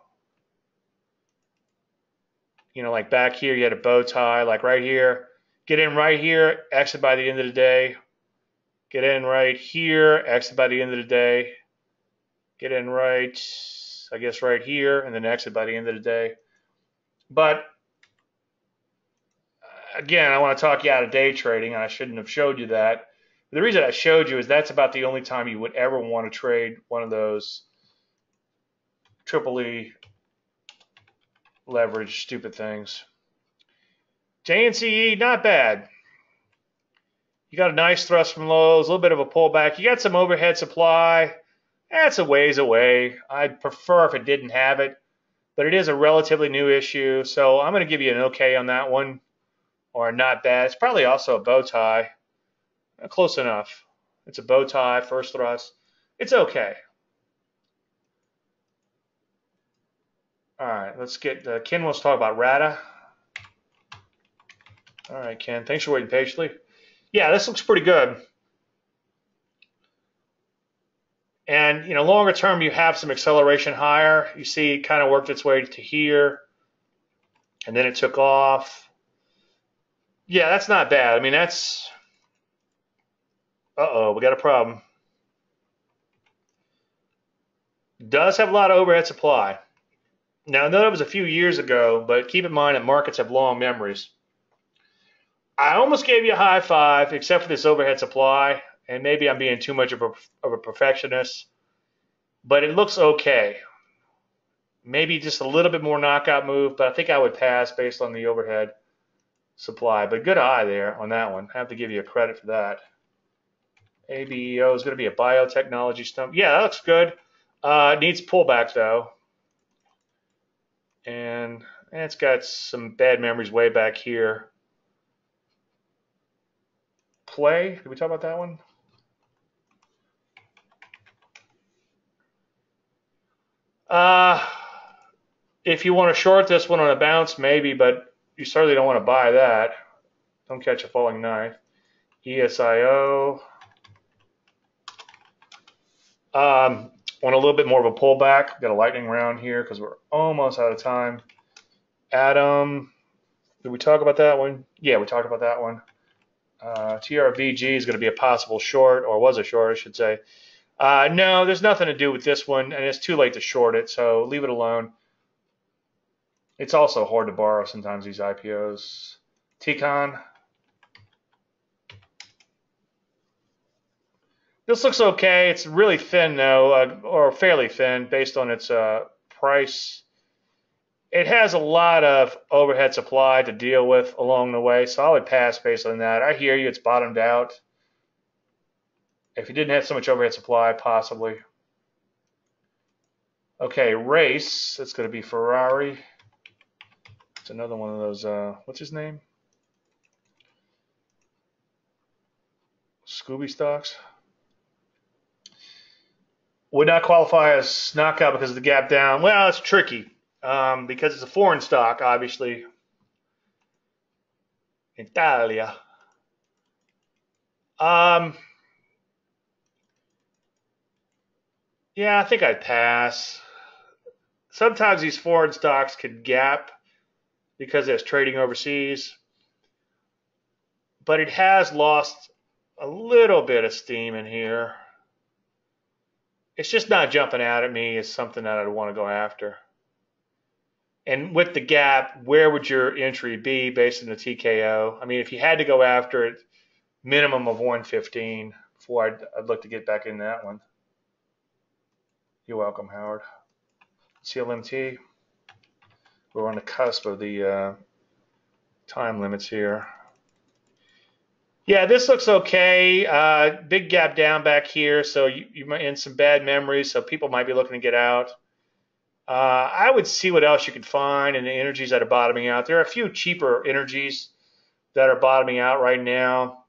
You know, like back here, you had a bow tie, like right here. Get in right here, exit by the end of the day. Get in right here, exit by the end of the day. Get in right, I guess, right here, and then exit by the end of the day. But again, I want to talk you out of day trading, I shouldn't have showed you that. The reason I showed you is that's about the only time you would ever want to trade one of those triple E leverage stupid things. JNCE, not bad. You got a nice thrust from lows, a little bit of a pullback. You got some overhead supply. That's a ways away. I'd prefer if it didn't have it, but it is a relatively new issue. So I'm going to give you an okay on that one, or not bad. It's probably also a bow tie. Close enough. It's a bow tie, first thrust. It's okay. All right, let's get uh, Ken wants to talk about RATA. All right, Ken, thanks for waiting patiently. Yeah, this looks pretty good. And you know, longer term, you have some acceleration higher. You see, it kind of worked its way to here, and then it took off. Yeah, that's not bad. I mean, that's. Uh oh, we got a problem. Does have a lot of overhead supply. Now, I know that was a few years ago, but keep in mind that markets have long memories. I almost gave you a high five, except for this overhead supply, and maybe I'm being too much of a, of a perfectionist, but it looks okay. Maybe just a little bit more knockout move, but I think I would pass based on the overhead supply. But good eye there on that one. I have to give you a credit for that. ABEO is going to be a biotechnology stump. Yeah, that looks good. Uh, needs pullback though and it's got some bad memories way back here. Play, did we talk about that one? Uh, if you want to short this one on a bounce, maybe, but you certainly don't want to buy that. Don't catch a falling knife. ESIO. Um, want a little bit more of a pullback. Got a lightning round here because we're almost out of time. Adam, did we talk about that one? Yeah, we talked about that one. Uh, TRVG is going to be a possible short, or was a short, I should say. Uh, no, there's nothing to do with this one, and it's too late to short it, so leave it alone. It's also hard to borrow sometimes these IPOs. TCON. This looks okay. It's really thin though, uh, or fairly thin based on its uh, price. It has a lot of overhead supply to deal with along the way, so I would pass based on that. I hear you, it's bottomed out. If you didn't have so much overhead supply, possibly. Okay, race. It's going to be Ferrari. It's another one of those. Uh, what's his name? Scooby stocks. Would not qualify as knockout because of the gap down. Well, it's tricky um, because it's a foreign stock, obviously. Italia. Um, yeah, I think I'd pass. Sometimes these foreign stocks can gap because it's trading overseas, but it has lost a little bit of steam in here. It's just not jumping out at me as something that I'd want to go after. And with the gap, where would your entry be based on the TKO? I mean, if you had to go after it, minimum of 115 before I'd, I'd look to get back in that one. You're welcome, Howard. CLMT. We're on the cusp of the uh, time limits here. Yeah, this looks okay. Uh, big gap down back here, so you, might in some bad memories, so people might be looking to get out. Uh, I would see what else you can find in the energies that are bottoming out. There are a few cheaper energies that are bottoming out right now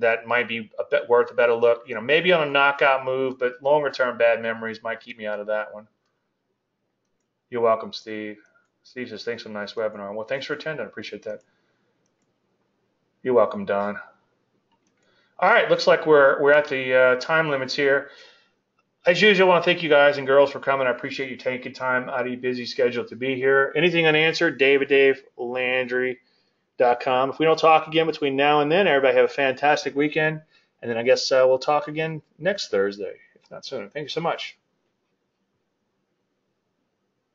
that might be a bit worth a better look. You know, maybe on a knockout move, but longer term bad memories might keep me out of that one. You're welcome, Steve. Steve says, thanks for a nice webinar. Well, thanks for attending. I appreciate that. You're welcome, Don. All right, looks like we're we're at the uh, time limits here. As usual, I want to thank you guys and girls for coming. I appreciate you taking time out of your busy schedule to be here. Anything unanswered, David Dave Landry.com. If we don't talk again between now and then, everybody have a fantastic weekend. And then I guess uh, we'll talk again next Thursday, if not sooner. Thank you so much.